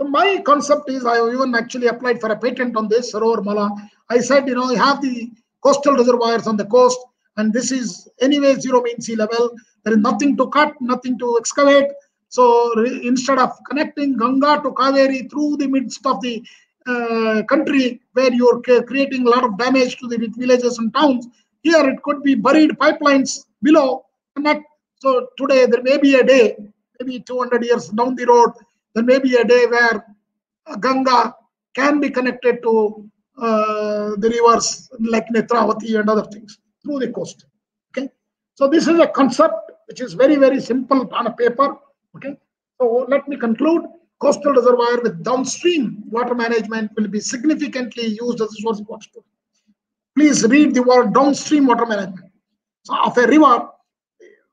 So my concept is I even actually applied for a patent on this Sarovar Mala. I said, you know, you have the coastal reservoirs on the coast, and this is anyway zero mean sea level. There is nothing to cut, nothing to excavate. So instead of connecting Ganga to Kaveri through the midst of the uh, country where you're creating a lot of damage to the villages and towns, here it could be buried pipelines below. Connect. So today there may be a day, maybe 200 years down the road, there may be a day where Ganga can be connected to uh, the rivers like Netravati and other things through the coast. Okay, so this is a concept which is very very simple on a paper. Okay, so let me conclude. Coastal reservoir with downstream water management will be significantly used as a source of water. Please read the word downstream water management. So of a river,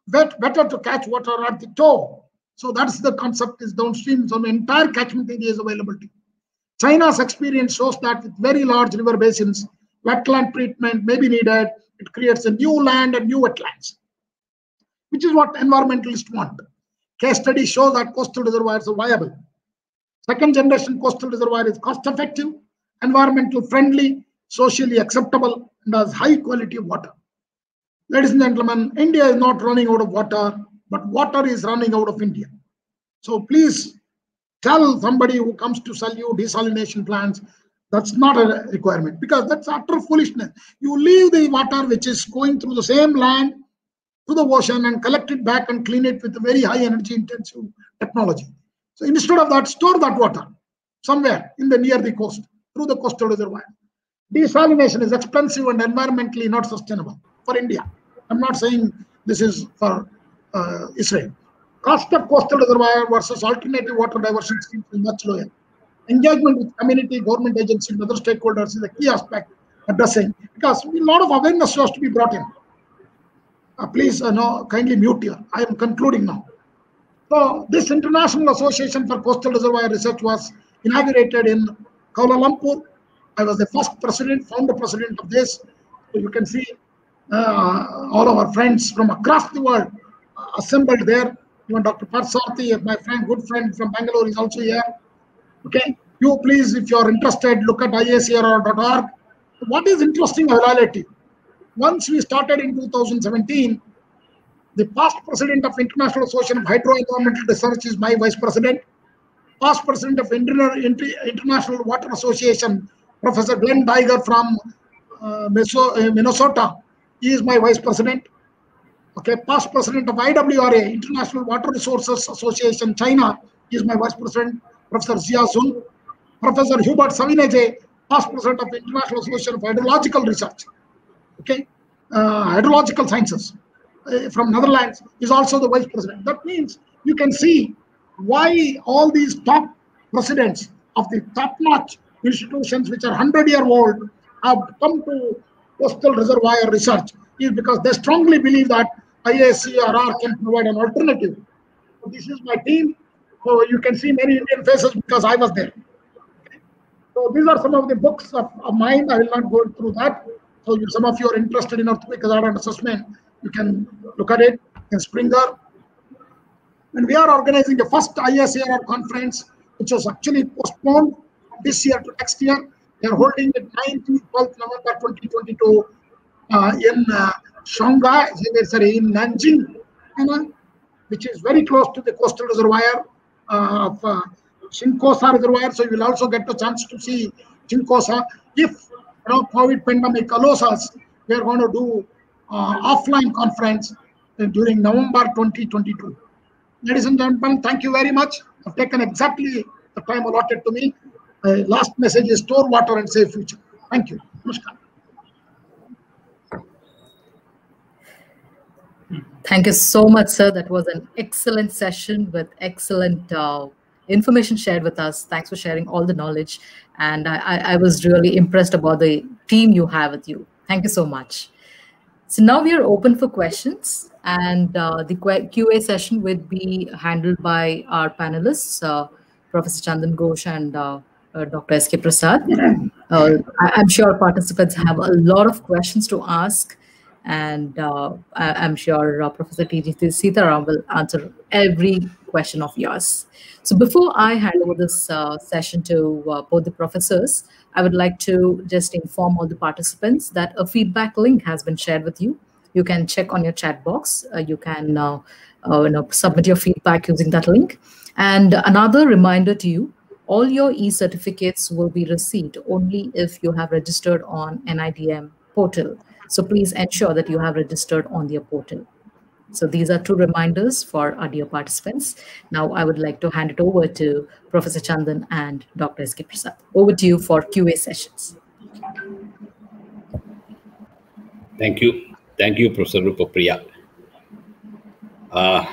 bet, better to catch water at the toe. So that's the concept is downstream. So the entire catchment area is available to you. China's experience shows that with very large river basins, wetland treatment may be needed. It creates a new land and new wetlands, which is what environmentalists want. Case studies show that coastal reservoirs are viable. Second generation coastal reservoir is cost effective, environmental friendly, socially acceptable, and has high quality water. Ladies and gentlemen, India is not running out of water, but water is running out of India. So please tell somebody who comes to sell you desalination plants that's not a requirement because that's utter foolishness. You leave the water which is going through the same land to the ocean and collect it back and clean it with a very high energy intensive technology. So instead of that, store that water somewhere in the near the coast through the coastal reservoir. Desalination is expensive and environmentally not sustainable for India. I'm not saying this is for uh, Israel. Cost of coastal reservoir versus alternative water diversion schemes is much lower. Engagement with community, government agencies, and other stakeholders is a key aspect addressing because a lot of awareness has to be brought in. Uh, please, uh, no, kindly mute here. I am concluding now. So this International Association for Coastal Reservoir Research was inaugurated in Kuala Lumpur. I was the first president, founder president of this. So you can see uh, all our friends from across the world assembled there. Even Dr. Parsarthi, my friend, good friend from Bangalore, is also here. Okay, you please, if you are interested, look at iacrr.org. What is interesting, I will highlight it. Once we started in 2017, the past president of International Association of Hydro Environmental Research is my vice president. Past president of International Water Association, Professor Glen Daigger from uh, Minnesota, he is my vice president. Okay, past president of IWRA, International Water Resources Association, China, is my vice president. Professor Zia Sun. Professor Hubert Savenije, past president of International Association of Hydrological Research. Okay, uh, Hydrological Sciences uh, from Netherlands is also the vice president. That means you can see why all these top presidents of the top-notch institutions which are 100 year old have come to coastal reservoir research is because they strongly believe that IACRR can provide an alternative. So this is my team. So you can see many Indian faces because I was there. So these are some of the books of, of mine. I will not go through that. So some of you are interested in earthquake hazard assessment, you can look at it in Springer. And we are organizing the first IACRR conference, which was actually postponed this year to next year. They are holding it 9th to 12th November 2022 uh, in uh, Shanghai, sorry, in Nanjing, know, which is very close to the coastal reservoir of uh, Qingcaosha reservoir. So you will also get the chance to see Qingcaosha. If you know COVID pandemic allows us, we are going to do uh, offline conference uh, during November 2022. Ladies and gentlemen, thank you very much. I've taken exactly the time allotted to me. Uh, last message is store water and save future. Thank you. Namaskar. Thank you so much, sir. That was an excellent session with excellent uh, information shared with us. Thanks for sharing all the knowledge. And I, I, I was really impressed about the team you have with you. Thank you so much. So now we are open for questions, and uh, the QA session would be handled by our panelists, uh, Professor Chandan Ghosh and uh, uh Dr. S.K. Prasad. Uh, I, am sure participants have a lot of questions to ask, and uh, I, am sure Professor T.G. Sitharam will answer every question of yours. So before I hand over this session to both the professors, I would like to just inform all the participants that a feedback link has been shared with you. You can check on your chat box. Uh, you can uh, uh, you know, submit your feedback using that link. And another reminder to you, all your e-certificates will be received only if you have registered on NIDM portal. So please ensure that you have registered on their portal. So these are two reminders for our dear participants. Now I would like to hand it over to Professor Chandan and Dr. S.K. Prasad. Over to you for QA sessions. Thank you. Thank you, Professor Rupapriya. Uh,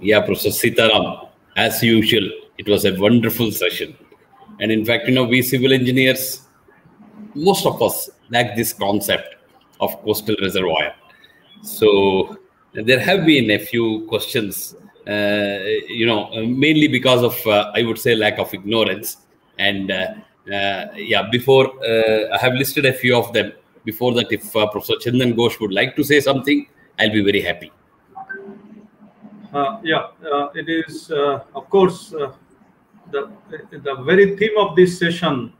yeah, Professor Sitharam, as usual, it was a wonderful session. And in fact, you know, we civil engineers, most of us lack this concept of coastal reservoir. So there have been a few questions, uh, you know, mainly because of, uh, I would say, lack of ignorance. And uh, yeah, before I have listed a few of them. Before that, if Professor Chandan Ghosh would like to say something, I'll be very happy. Uh, yeah, uh, it is, uh, of course, the, the very theme of this session,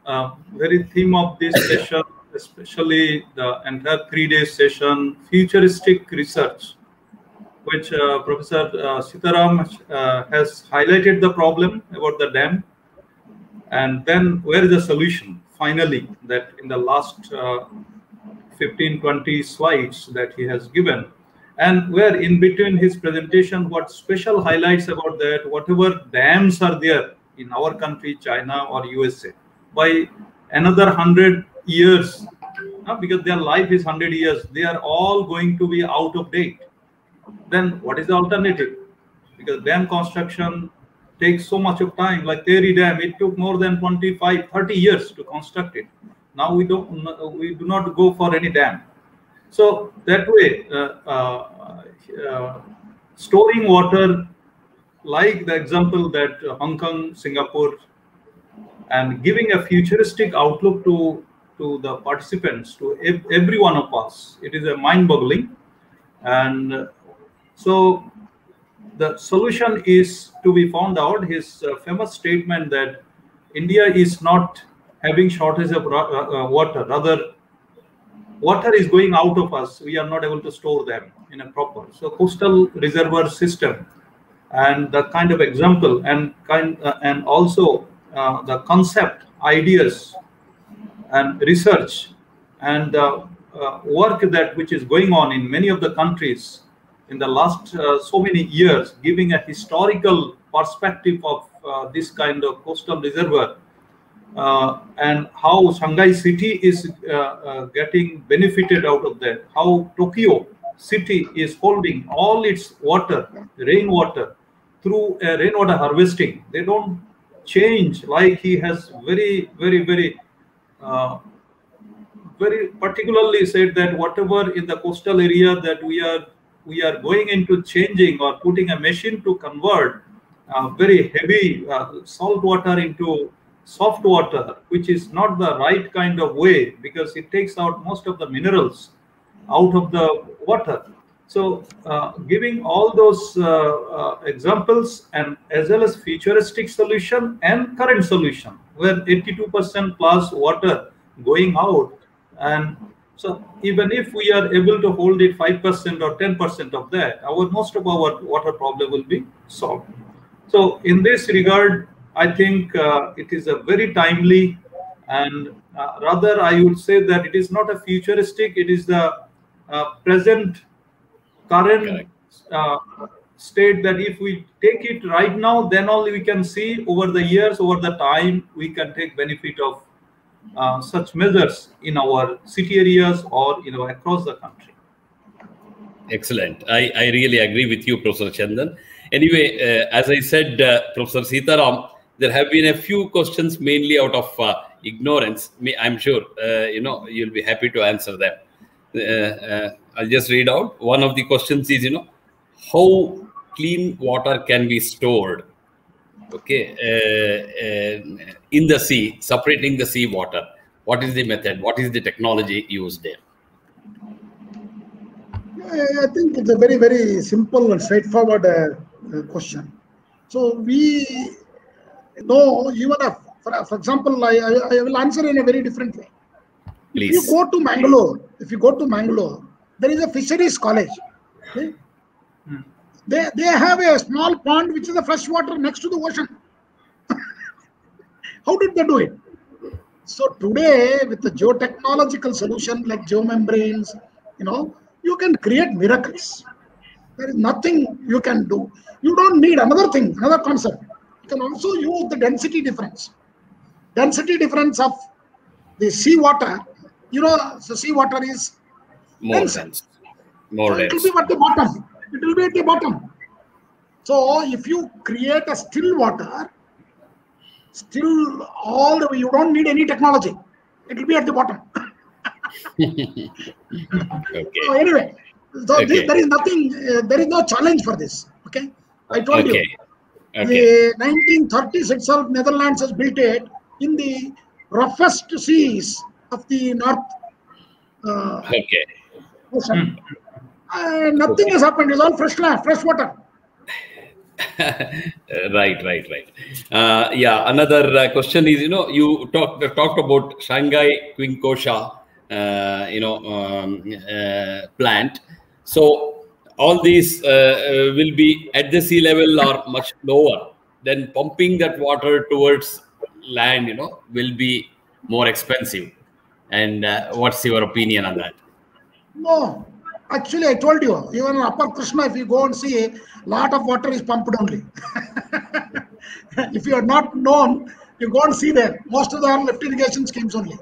very theme of this session, especially the entire three-day session, futuristic research which uh, Professor uh, Sitharam uh, has highlighted the problem about the dam. And then where is the solution? Finally, that in the last 15, 20 slides that he has given, and where in between his presentation, what special highlights about that, whatever dams are there in our country, China or USA, by another 100 years, because their life is 100 years, they are all going to be out of date then what is the alternative? Because dam construction takes so much of time. Like Tehri Dam, it took more than 25, 30 years to construct it. Now we don't, we do not go for any dam. So that way, uh, uh, uh, storing water, like the example that Hong Kong, Singapore, and giving a futuristic outlook to to the participants, to every one of us, it is a mind-boggling. And so the solution is to be found out. His uh, famous statement that India is not having shortage of uh, uh, water, rather water is going out of us. We are not able to store them in a proper. So coastal reservoir system and the kind of example and kind uh, and also uh, the concept, ideas and research and uh, work that which is going on in many of the countries in the last uh, so many years, giving a historical perspective of uh, this kind of coastal reservoir uh, and how Shanghai city is uh, uh, getting benefited out of that, how Tokyo city is holding all its water, rainwater, through rainwater harvesting. They don't change like he has very, very, very uh, very particularly said that whatever in the coastal area that we are we are going into changing or putting a machine to convert uh, very heavy uh, salt water into soft water, which is not the right kind of way because it takes out most of the minerals out of the water. So, uh, giving all those uh, uh, examples and as well as futuristic solution and current solution, where 82% plus water going out, and so even if we are able to hold it 5% or 10% of that, our most of our water problem will be solved. So, in this regard, I think uh, it is a very timely and uh, rather I would say that it is not a futuristic, it is the uh, present current uh, state that if we take it right now, then only we can see over the years, over the time, we can take benefit of uh, such measures in our city areas or you know across the country. Excellent. I, I really agree with you, Professor Chandan. Anyway, uh, as I said, uh, Professor Sitharam, there have been a few questions mainly out of uh, ignorance. I'm sure uh, you know you'll be happy to answer them. Uh, uh, I'll just read out. One of the questions is, you know, how clean water can be stored? Okay, in the sea, separating the sea water. What is the method? What is the technology used there? I think it's a very, very simple and straightforward uh, question. So we know even if, for, for example, I, I, I, will answer in a very different way. Please. If you go to Mangalore, if you go to Mangalore, there is a fisheries college. Okay? They, they have a small pond which is a fresh water next to the ocean. How did they do it? So today, with the geotechnological solution like geomembranes, you know, you can create miracles. There is nothing you can do. You don't need another thing, another concept. You can also use the density difference. Density difference of the seawater, you know, the seawater is more dense. More so. It will be at the bottom. It will be at the bottom. So if you create a still water, still all the way, you don't need any technology. It will be at the bottom. okay. So anyway, so Okay. this, there is nothing, uh, there is no challenge for this. Okay, I told Okay. you. Okay. The 1930s itself, Netherlands has built it in the roughest seas of the North uh, Okay. Ocean. Uh, nothing has happened. It's all fresh land, fresh water. right, right, right. Uh, yeah, another uh, question is, you know, you talked talked about Shanghai Qingcaosha, uh, you know, um, uh, plant. So all these uh, uh, will be at the sea level or much lower. Then pumping that water towards land, you know, will be more expensive. And uh, what's your opinion on that? No, actually, I told you, even in Upper Krishna, if you go and see, a lot of water is pumped only. if you are not known, you go and see there. Most of them are lift irrigation schemes only.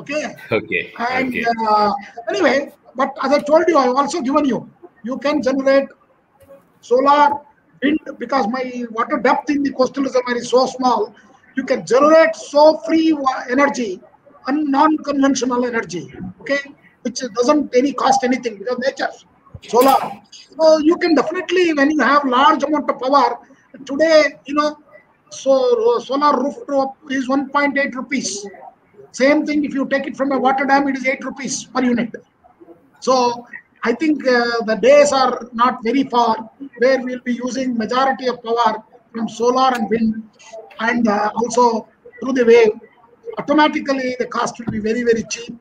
Okay. Okay. And okay. uh, anyway, but as I told you, I've also given you, you can generate solar, wind, because my water depth in the coastal reservoir is so small, you can generate so free energy and non-conventional energy, okay, which doesn't any cost anything because nature, solar. So you can definitely, when you have large amount of power, today, you know, so solar rooftop is 1.8 rupees. Same thing if you take it from a water dam, it is 8 rupees per unit. So I think uh, the days are not very far where we'll be using majority of power from solar and wind and uh, also through the wave. Automatically, the cost will be very, very cheap.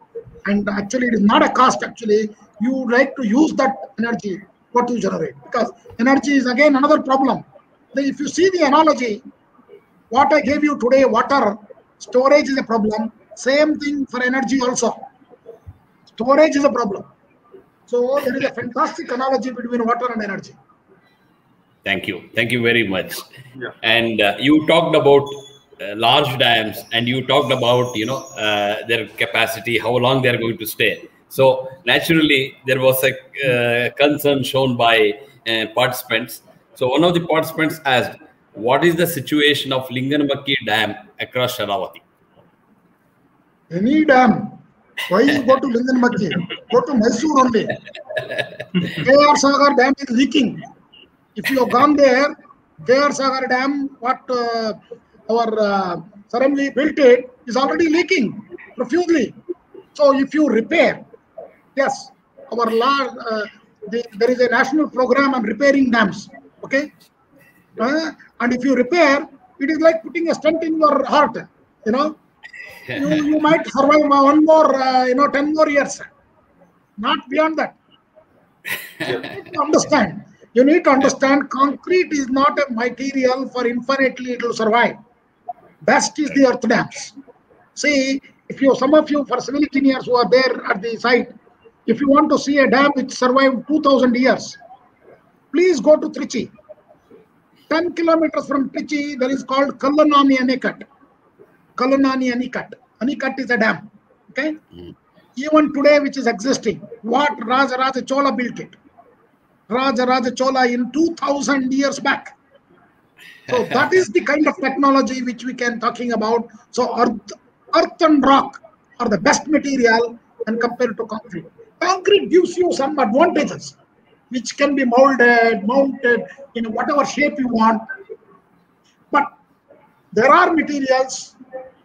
And actually, it is not a cost actually. You like to use that energy, what you generate. Because energy is again another problem. Then If you see the analogy, what I gave you today, water, storage is a problem. Same thing for energy also. Storage is a problem. So there is a fantastic analogy between water and energy. Thank you. Thank you very much. Yeah. And uh, you talked about large dams and you talked about, you know, uh, their capacity, how long they're going to stay. So naturally, there was a uh, concern shown by uh, participants. So one of the participants asked, what is the situation of Linganamakki Dam across Sharavati? Any dam. Why you go to Linganamakki? Go to Mysore only. KR Sagar Dam is leaking. If you have gone there, KR Sagar Dam, what uh, our uh, suddenly built it, is already leaking profusely. So if you repair, yes, our large, uh, the, there is a national program on repairing dams. Okay, Uh, and if you repair, it is like putting a stent in your heart. You know, you, you might survive one more, uh, you know, ten more years. Not beyond that. You need to understand. You need to understand. Concrete is not a material for infinitely it will survive. Best is the earth dams. See, if you some of you for civil engineers who are there at the site, if you want to see a dam which survived 2000 years, please go to Trichy. 10 kilometers from Trichy, there is called Kallanani Anicut. Kallanani Anicut. Anicut is a dam. Okay? Hmm. Even today, which is existing, what Raja Raja Chola built it. Raja Raja Chola in 2000 years back. So that is the kind of technology which we can talking about. So earth, earth and rock are the best material and compared to concrete. Concrete gives you some advantages, which can be molded, mounted in whatever shape you want. But there are materials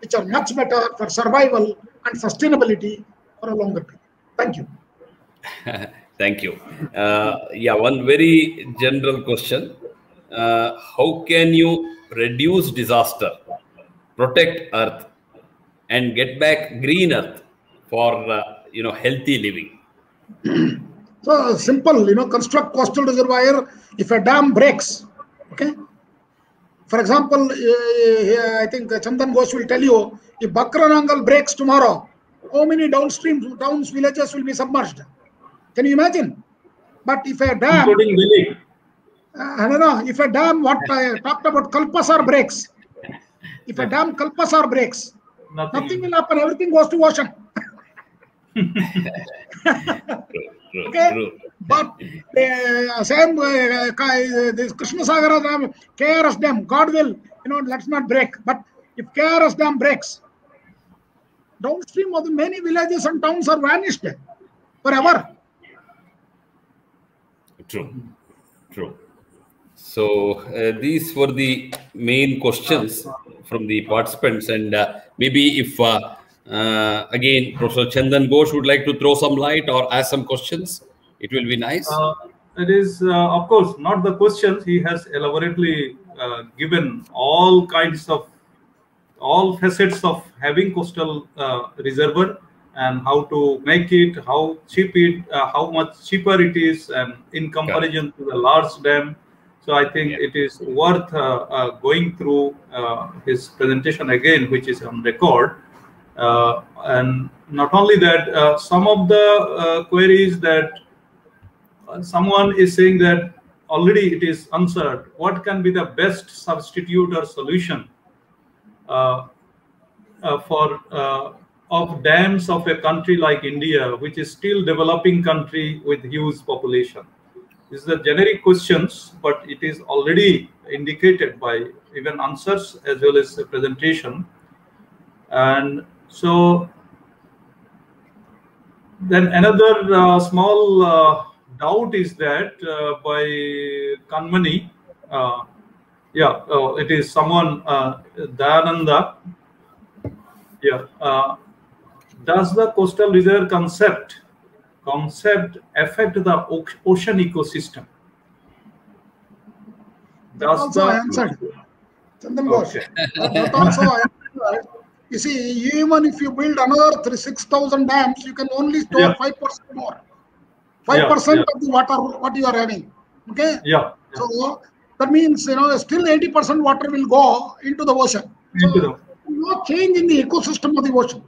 which are much better for survival and sustainability for a longer period. Thank you. Thank you. Uh, yeah, one very general question. Uh, how can you reduce disaster, protect earth, and get back green earth for uh, you know healthy living? So simple, you know, construct coastal reservoir. If a dam breaks, okay. For example, uh, I think Chandan Ghosh will tell you if Bhakra Nangal breaks tomorrow, how many downstream towns, villages will be submerged? Can you imagine? But if a dam, including Delhi. Uh, I don't know, if a dam, what I talked about, Kalpasar breaks. If a dam Kalpasar breaks, Nothing. nothing will happen. Everything goes to ocean. Okay. true. But uh, same uh, Ka- this Krishna Sagara Dam, KRS Dam, God will, you know, let's not break. But if KRS Dam breaks, downstream of the many villages and towns are vanished forever. True, true. So uh, these were the main questions from the participants, and uh, maybe if uh, uh, again Professor Chandan Ghosh would like to throw some light or ask some questions, it will be nice. Uh, it is, uh, of course, not the questions. He has elaborately given all kinds of, all facets of having coastal reservoir and how to make it, how cheap it, how much cheaper it is, and in comparison to the large dam. So I think Yeah. it is worth uh, uh, going through uh, his presentation again, which is on record. Uh, and not only that, uh, some of the uh, queries that someone is saying that already it is answered. What can be the best substitute or solution uh, uh, for uh, of dams of a country like India, which is still developing country with huge population? These are generic questions, but it is already indicated by even answers as well as the presentation. And so then another uh, small uh, doubt is that uh, by Kanmani, uh, yeah, uh, it is someone, uh, Dayananda. Yeah, uh, does the coastal reserve concept concept affect the ocean ecosystem? That Does also the- answered. Chandan Okay. That, also answered. You see, even if you build another three, 6,000 dams, you can only store Yeah. 5% more. 5% yeah. of the water what you are having. Okay? Yeah, So that means, you know, still 80% water will go into the ocean. So Into the- no change in the ecosystem of the ocean.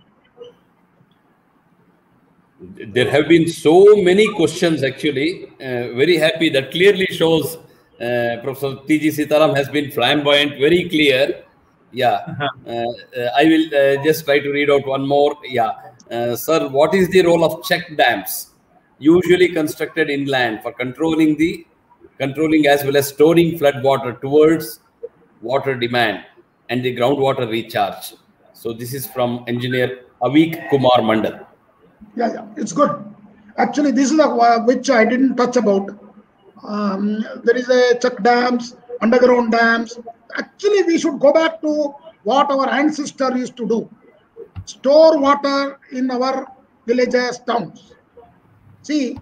There have been so many questions actually. Uh, very happy that clearly shows uh, Professor T.G. Sitharam has been flamboyant, very clear. Yeah, uh, uh, I will uh, just try to read out one more. Yeah, uh, sir, what is the role of check dams, usually constructed inland for controlling the controlling as well as storing flood water towards water demand and the groundwater recharge? So this is from engineer Avik Kumar Mandal. Yeah, yeah, it's good. Actually, this is a, which I didn't touch about. Um, there is a check dams, underground dams. Actually, we should go back to what our ancestor used to do: store water in our villages, towns. See,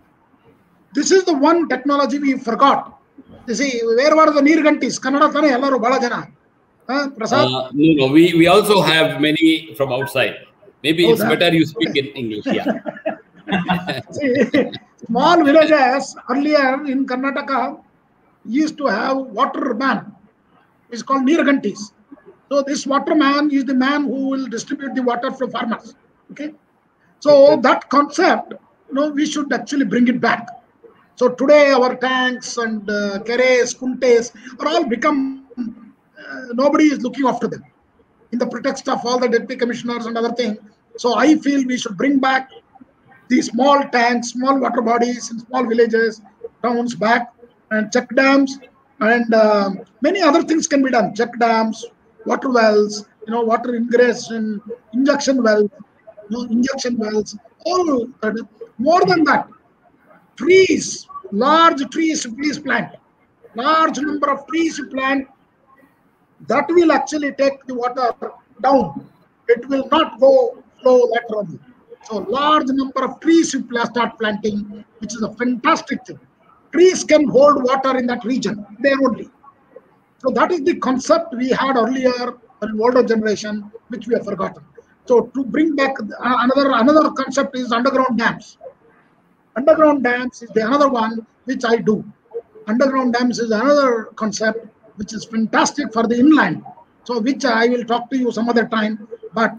This is the one technology we forgot. You see, where were the Nirgantis? Kannada tane ellaru bala jana. Uh, no, no, we, we also have many from outside. Maybe Oh, it's that- better you speak in English. Yeah. See, small villages earlier in Karnataka used to have waterman. It's called Nirgantis. So this waterman is the man who will distribute the water for farmers. Okay. So that concept, you know, we should actually bring it back. So today our tanks and uh, keres, kuntes are all become, uh, nobody is looking after them in the pretext of all the deputy commissioners and other things. So I feel we should bring back these small tanks, small water bodies in small villages, towns back, and check dams, and um, many other things can be done. Check dams, water wells, you know, water ingress and injection wells, you know, injection wells. All that. more than that, trees, large trees, please plant. Large number of trees you plant. That will actually take the water down. It will not go flow laterally. So large number of trees pla- start planting, which is a fantastic thing. Trees can hold water in that region, there only. So that is the concept we had earlier in older generation, which we have forgotten. So to bring back another another concept is underground dams. Underground dams is the another one which I do. Underground dams is another concept which is fantastic for the inland. So which I will talk to you some other time. But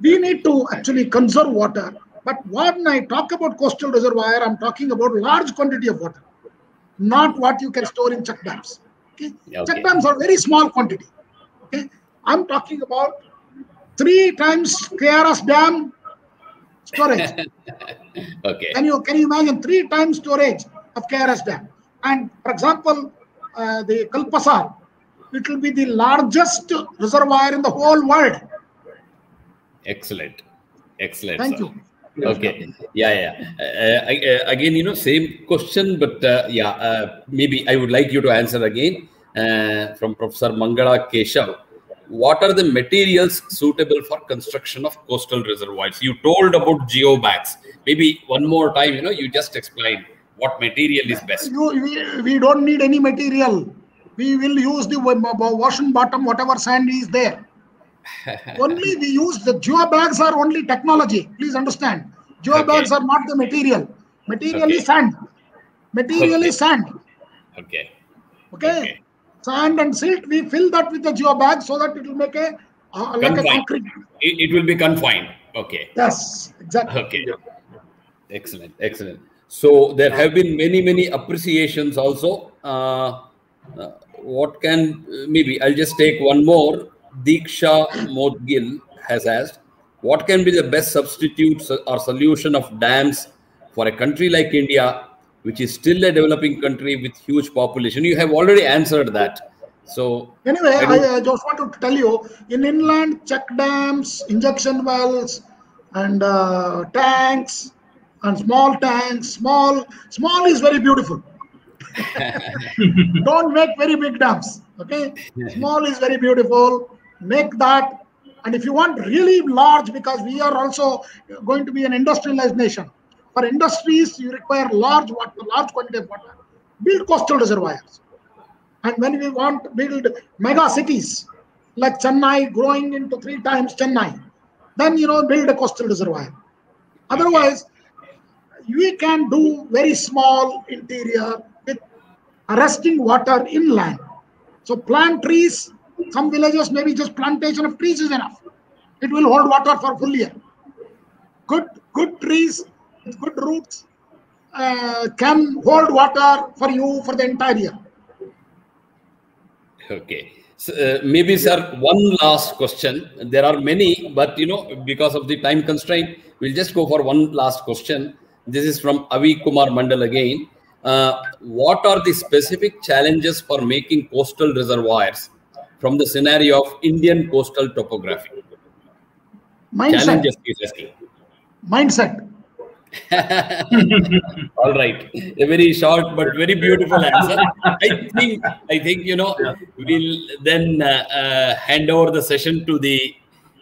we need to actually conserve water. But when I talk about coastal reservoir, I'm talking about large quantity of water, not what you can store in check dams. Okay? Okay. Check dams are very small quantity. Okay? I'm talking about three times KRS dam storage. Okay. Can you can you imagine three times storage of KRS dam? And for example, uh, the Kalpasar, it will be the largest reservoir in the whole world. Excellent. Excellent. Thank sir. you. Okay. Yeah, yeah. Uh, I- uh, again, you know, same question, but uh, yeah, uh, maybe I would like you to answer again uh, from Professor Mangala Keshav. What are the materials suitable for construction of coastal reservoirs? You told about geobags. Maybe one more time, you know, you just explain what material is best. You, we, we don't need any material. We will use the wa- wa- ocean bottom, whatever sand is there. only we use the geobags are only technology. Please understand. Geobags Okay. are not the material. Material Okay. is sand. Material Okay. is sand. Okay. Okay? Okay. Sand and silt, we fill that with the geobag so that it will make a uh, like a concrete. It, it will be confined. Okay. Yes, exactly. Okay. Excellent. Excellent. So there have been many, many appreciations also. Uh, uh, what can maybe I'll just take one more. Diksha Modgil has asked, what can be the best substitutes or solution of dams for a country like India, which is still a developing country with huge population? You have already answered that. So Anyway, I I, I just want to tell you in inland check dams, injection wells, and uh, tanks, and small tanks, small, small is very beautiful. Don't make very big dams. Okay, small is very beautiful. Make that, and if you want really large, because we are also going to be an industrialized nation. For industries, you require large water, large quantity of water. Build coastal reservoirs. And when we want to build mega cities like Chennai growing into three times Chennai, then you know build a coastal reservoir. Otherwise, we can do very small interior with arresting water inland. So plant trees. Some villages maybe just plantation of trees is enough. It will hold water for full year. Good good trees with good roots uh, can hold water for you for the entire year. Okay. So, uh, maybe, sir, one last question. There are many, but you know, because of the time constraint, we'll just go for one last question. This is from Avi Kumar Mandal again. Uh, what are the specific challenges for making coastal reservoirs from the scenario of Indian coastal topography? Mindset. Challenges. Mindset. All right, a very short but very beautiful answer. I think I think you know we'll then uh, uh, hand over the session to the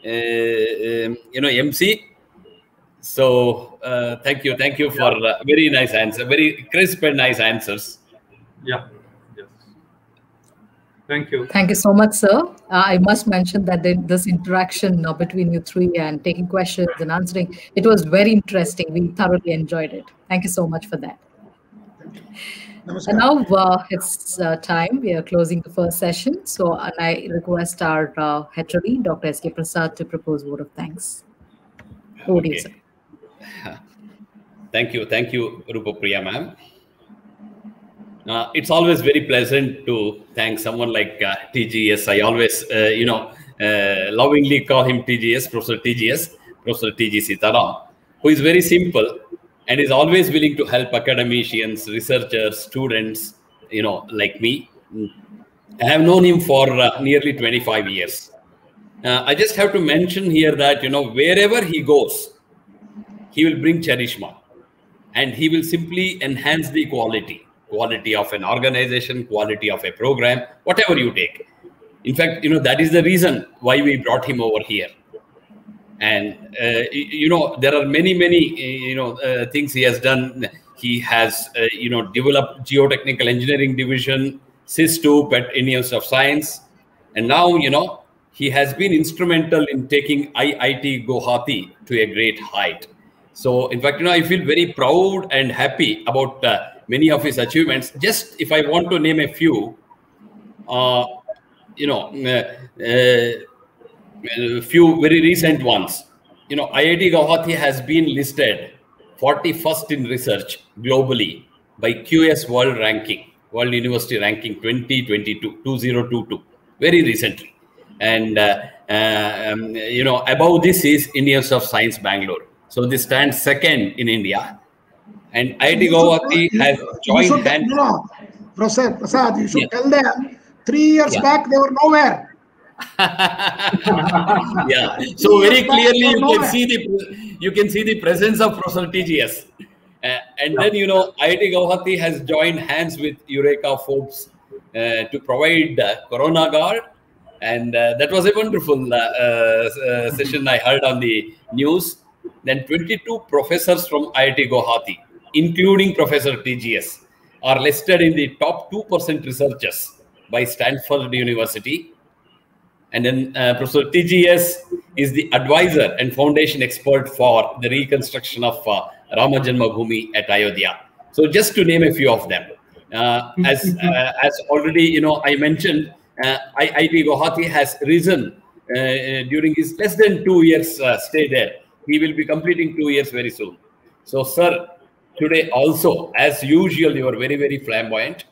uh, um, you know MC. So uh, thank you, thank you for uh, very nice answer, very crisp and nice answers. Yeah. Yes. Thank you. Thank you so much, sir. Uh, I must mention that the, this interaction uh, between you three and taking questions and answering, it was very interesting. We thoroughly enjoyed it. Thank you so much for that. And now uh, it's uh, time. We are closing the first session. So and I request our uh, HOD, Dr. S.K. Prasad, to propose vote of thanks. Over to you, sir. Thank you, thank you, Rupa Priya ma'am. Uh, it's always very pleasant to thank someone like uh, TGS. I always, uh, you know, uh, lovingly call him TGS, Professor TGS, Professor TG Sitharam, who is very simple and is always willing to help academicians, researchers, students, you know, like me. I have known him for uh, nearly 25 years. Uh, I just have to mention here that, you know, wherever he goes, he will bring charishma and he will simply enhance the quality quality of an organization quality of a program whatever you take. In fact you know that is the reason why we brought him over here. And uh, you know there are many many you know uh, things he has done. He has uh, you know developed geotechnical engineering division SIS2 at Institute of Science. And now you know he has been instrumental in taking IIT Guwahati to a great height so, in fact, you know, I feel very proud and happy about uh, many of his achievements. Just if I want to name a few, uh, you know, uh, a few very recent ones. You know, IIT Guwahati has been listed 41st in research globally by QS World Ranking, World University Ranking 2022, 2022, very recently. And, uh, um, you know, above this is Indian Institute of Science Bangalore. So they stand second in India. And IIT Guwahati has joined hands. No, no. Professor Prasad, you should Yeah. tell them three years Yeah. back they were nowhere. yeah. So very clearly you can see the you can see the presence of Professor TGS. Uh, and then you know IIT Guwahati has joined hands with Eureka Forbes uh, to provide uh, Corona Guard, and uh, that was a wonderful uh, uh, session I heard on the news. Then 22 professors from IIT Guwahati, including Professor TGS, are listed in the top 2% researchers by Stanford University. And then uh, Professor TGS is the advisor and foundation expert for the reconstruction of uh, Rama Janmabhoomi at Ayodhya. So just to name a few of them. Uh, as uh, as already you know, I mentioned, uh, IIT Guwahati has risen uh, during his less than two years uh, stay there. He will be completing two years very soon. So, sir, today also, as usual, you are very very flamboyant,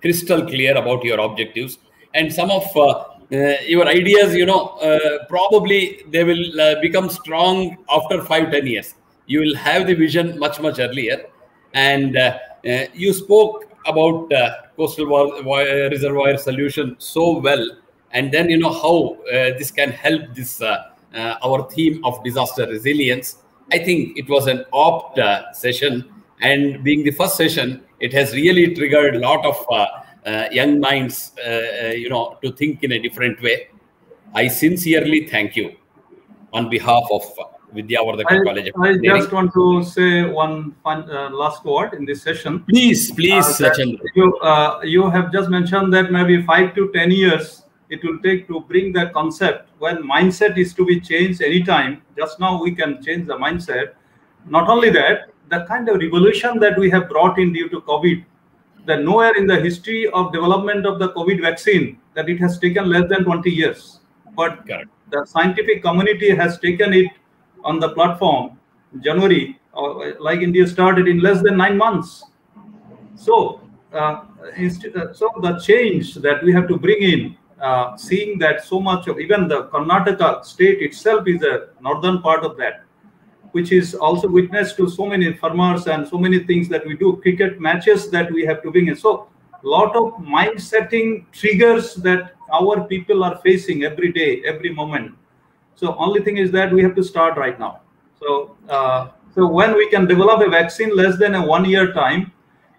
crystal clear about your objectives, and some of uh, uh, your ideas, you know, uh, probably they will uh, become strong after five ten years. You will have the vision much much earlier, and uh, uh, you spoke about uh, coastal reservoir solution so well, and then you know how this can help this uh, our theme of disaster resilience. I think it was an opt uh, session, and being the first session, it has really triggered a lot of uh, uh, young minds, you know, to think in a different way. I sincerely thank you on behalf of uh, Vidyavardhaka College of I, I just want to say one fun, uh, last word in this session. Please, please, Uh, Sachin. You, uh, you have just mentioned that maybe five to 10 years it will take to bring the concept when mindset is to be changed anytime. Just now we can change the mindset. Not only that, the kind of revolution that we have brought in due to COVID, that nowhere in the history of development of the COVID vaccine that it has taken less than 20 years. But the scientific community has taken it on the platform January, or like India started in less than nine months. So, uh, uh, so the change that we have to bring in, uh, seeing that so much of even the Karnataka state itself is a northern part of that, which is also witness to so many farmers and so many things that we do, cricket matches that we have to bring in. So, lot of mind setting triggers that our people are facing every day, every moment. So, only thing is that we have to start right now. So, uh, so when we can develop a vaccine less than a one year time,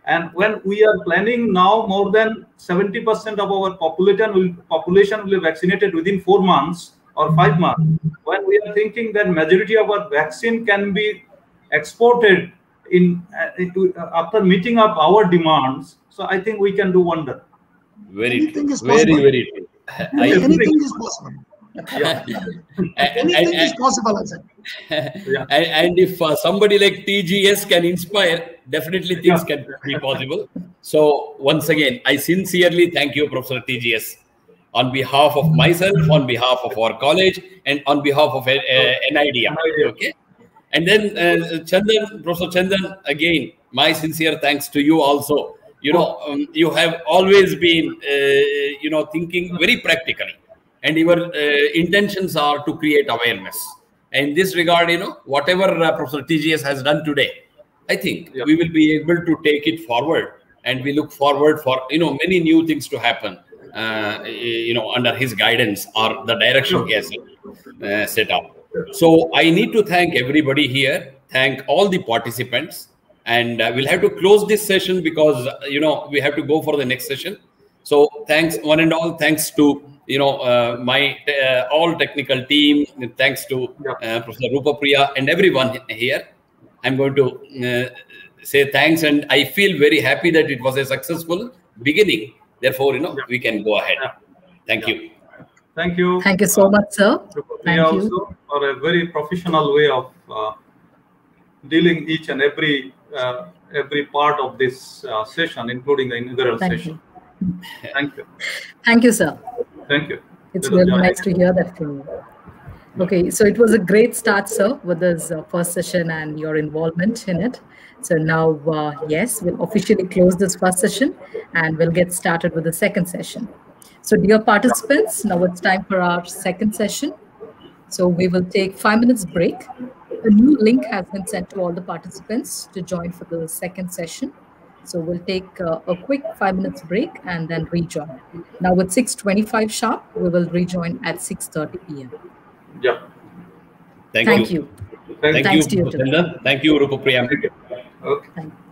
and when we are planning now more than 70% of our population will population will be vaccinated within four months or five months, when we are thinking that majority of our vaccine can be exported in uh, into, uh, after meeting up our demands. So I think we can do wonder. Very Anything true. is Very, very true. I Anything is possible. Yeah. and, and, Anything is possible, I said. Yeah. and, and if uh, somebody like TGS can inspire, definitely things Yeah. can be possible. So once again, I sincerely thank you, Professor TGS, on behalf of myself, on behalf of our college, and on behalf of uh, NIDM. Okay. And then uh, Chandan, Professor Chandan, again, my sincere thanks to you also. You know, um, you have always been, uh, you know, thinking very practically, and your uh, intentions are to create awareness. And in this regard, you know, whatever uh, Professor TGS has done today, I think Yeah. we will be able to take it forward, and we look forward for you know many new things to happen. Uh, you know, under his guidance or the direction he has uh, set up. So I need to thank everybody here, thank all the participants, and uh, we'll have to close this session because uh, you know we have to go for the next session. So thanks one and all. Thanks to you know uh, my uh, all technical team. Thanks to uh, Professor Rupa Priya and everyone here. I'm going to uh, say thanks, and I feel very happy that it was a successful beginning. Therefore, you know we can go ahead. Thank you. Thank you. Thank you so much, sir. Rupa Thank Priya you. also for a very professional way of uh, dealing each and every uh, every part of this uh, session, including the inaugural Thank session. Thank you. Thank you, sir. Thank you. It's really nice to hear that from you. Okay, so it was a great start, sir, with this uh, first session and your involvement in it. So now, uh, yes, we'll officially close this first session and we'll get started with the second session. So, dear participants, now it's time for our second session. So, we will take five minutes break. A new link has been sent to all the participants to join for the second session. So we'll take uh, a quick five minutes break and then rejoin. Now at 6.25 sharp, we will rejoin at 6.30 p.m. Yeah. Thank, Thank you. you. Thank Thank Thanks you, to you Professor too. Thank you, Rupa Priya. Okay. Thank you.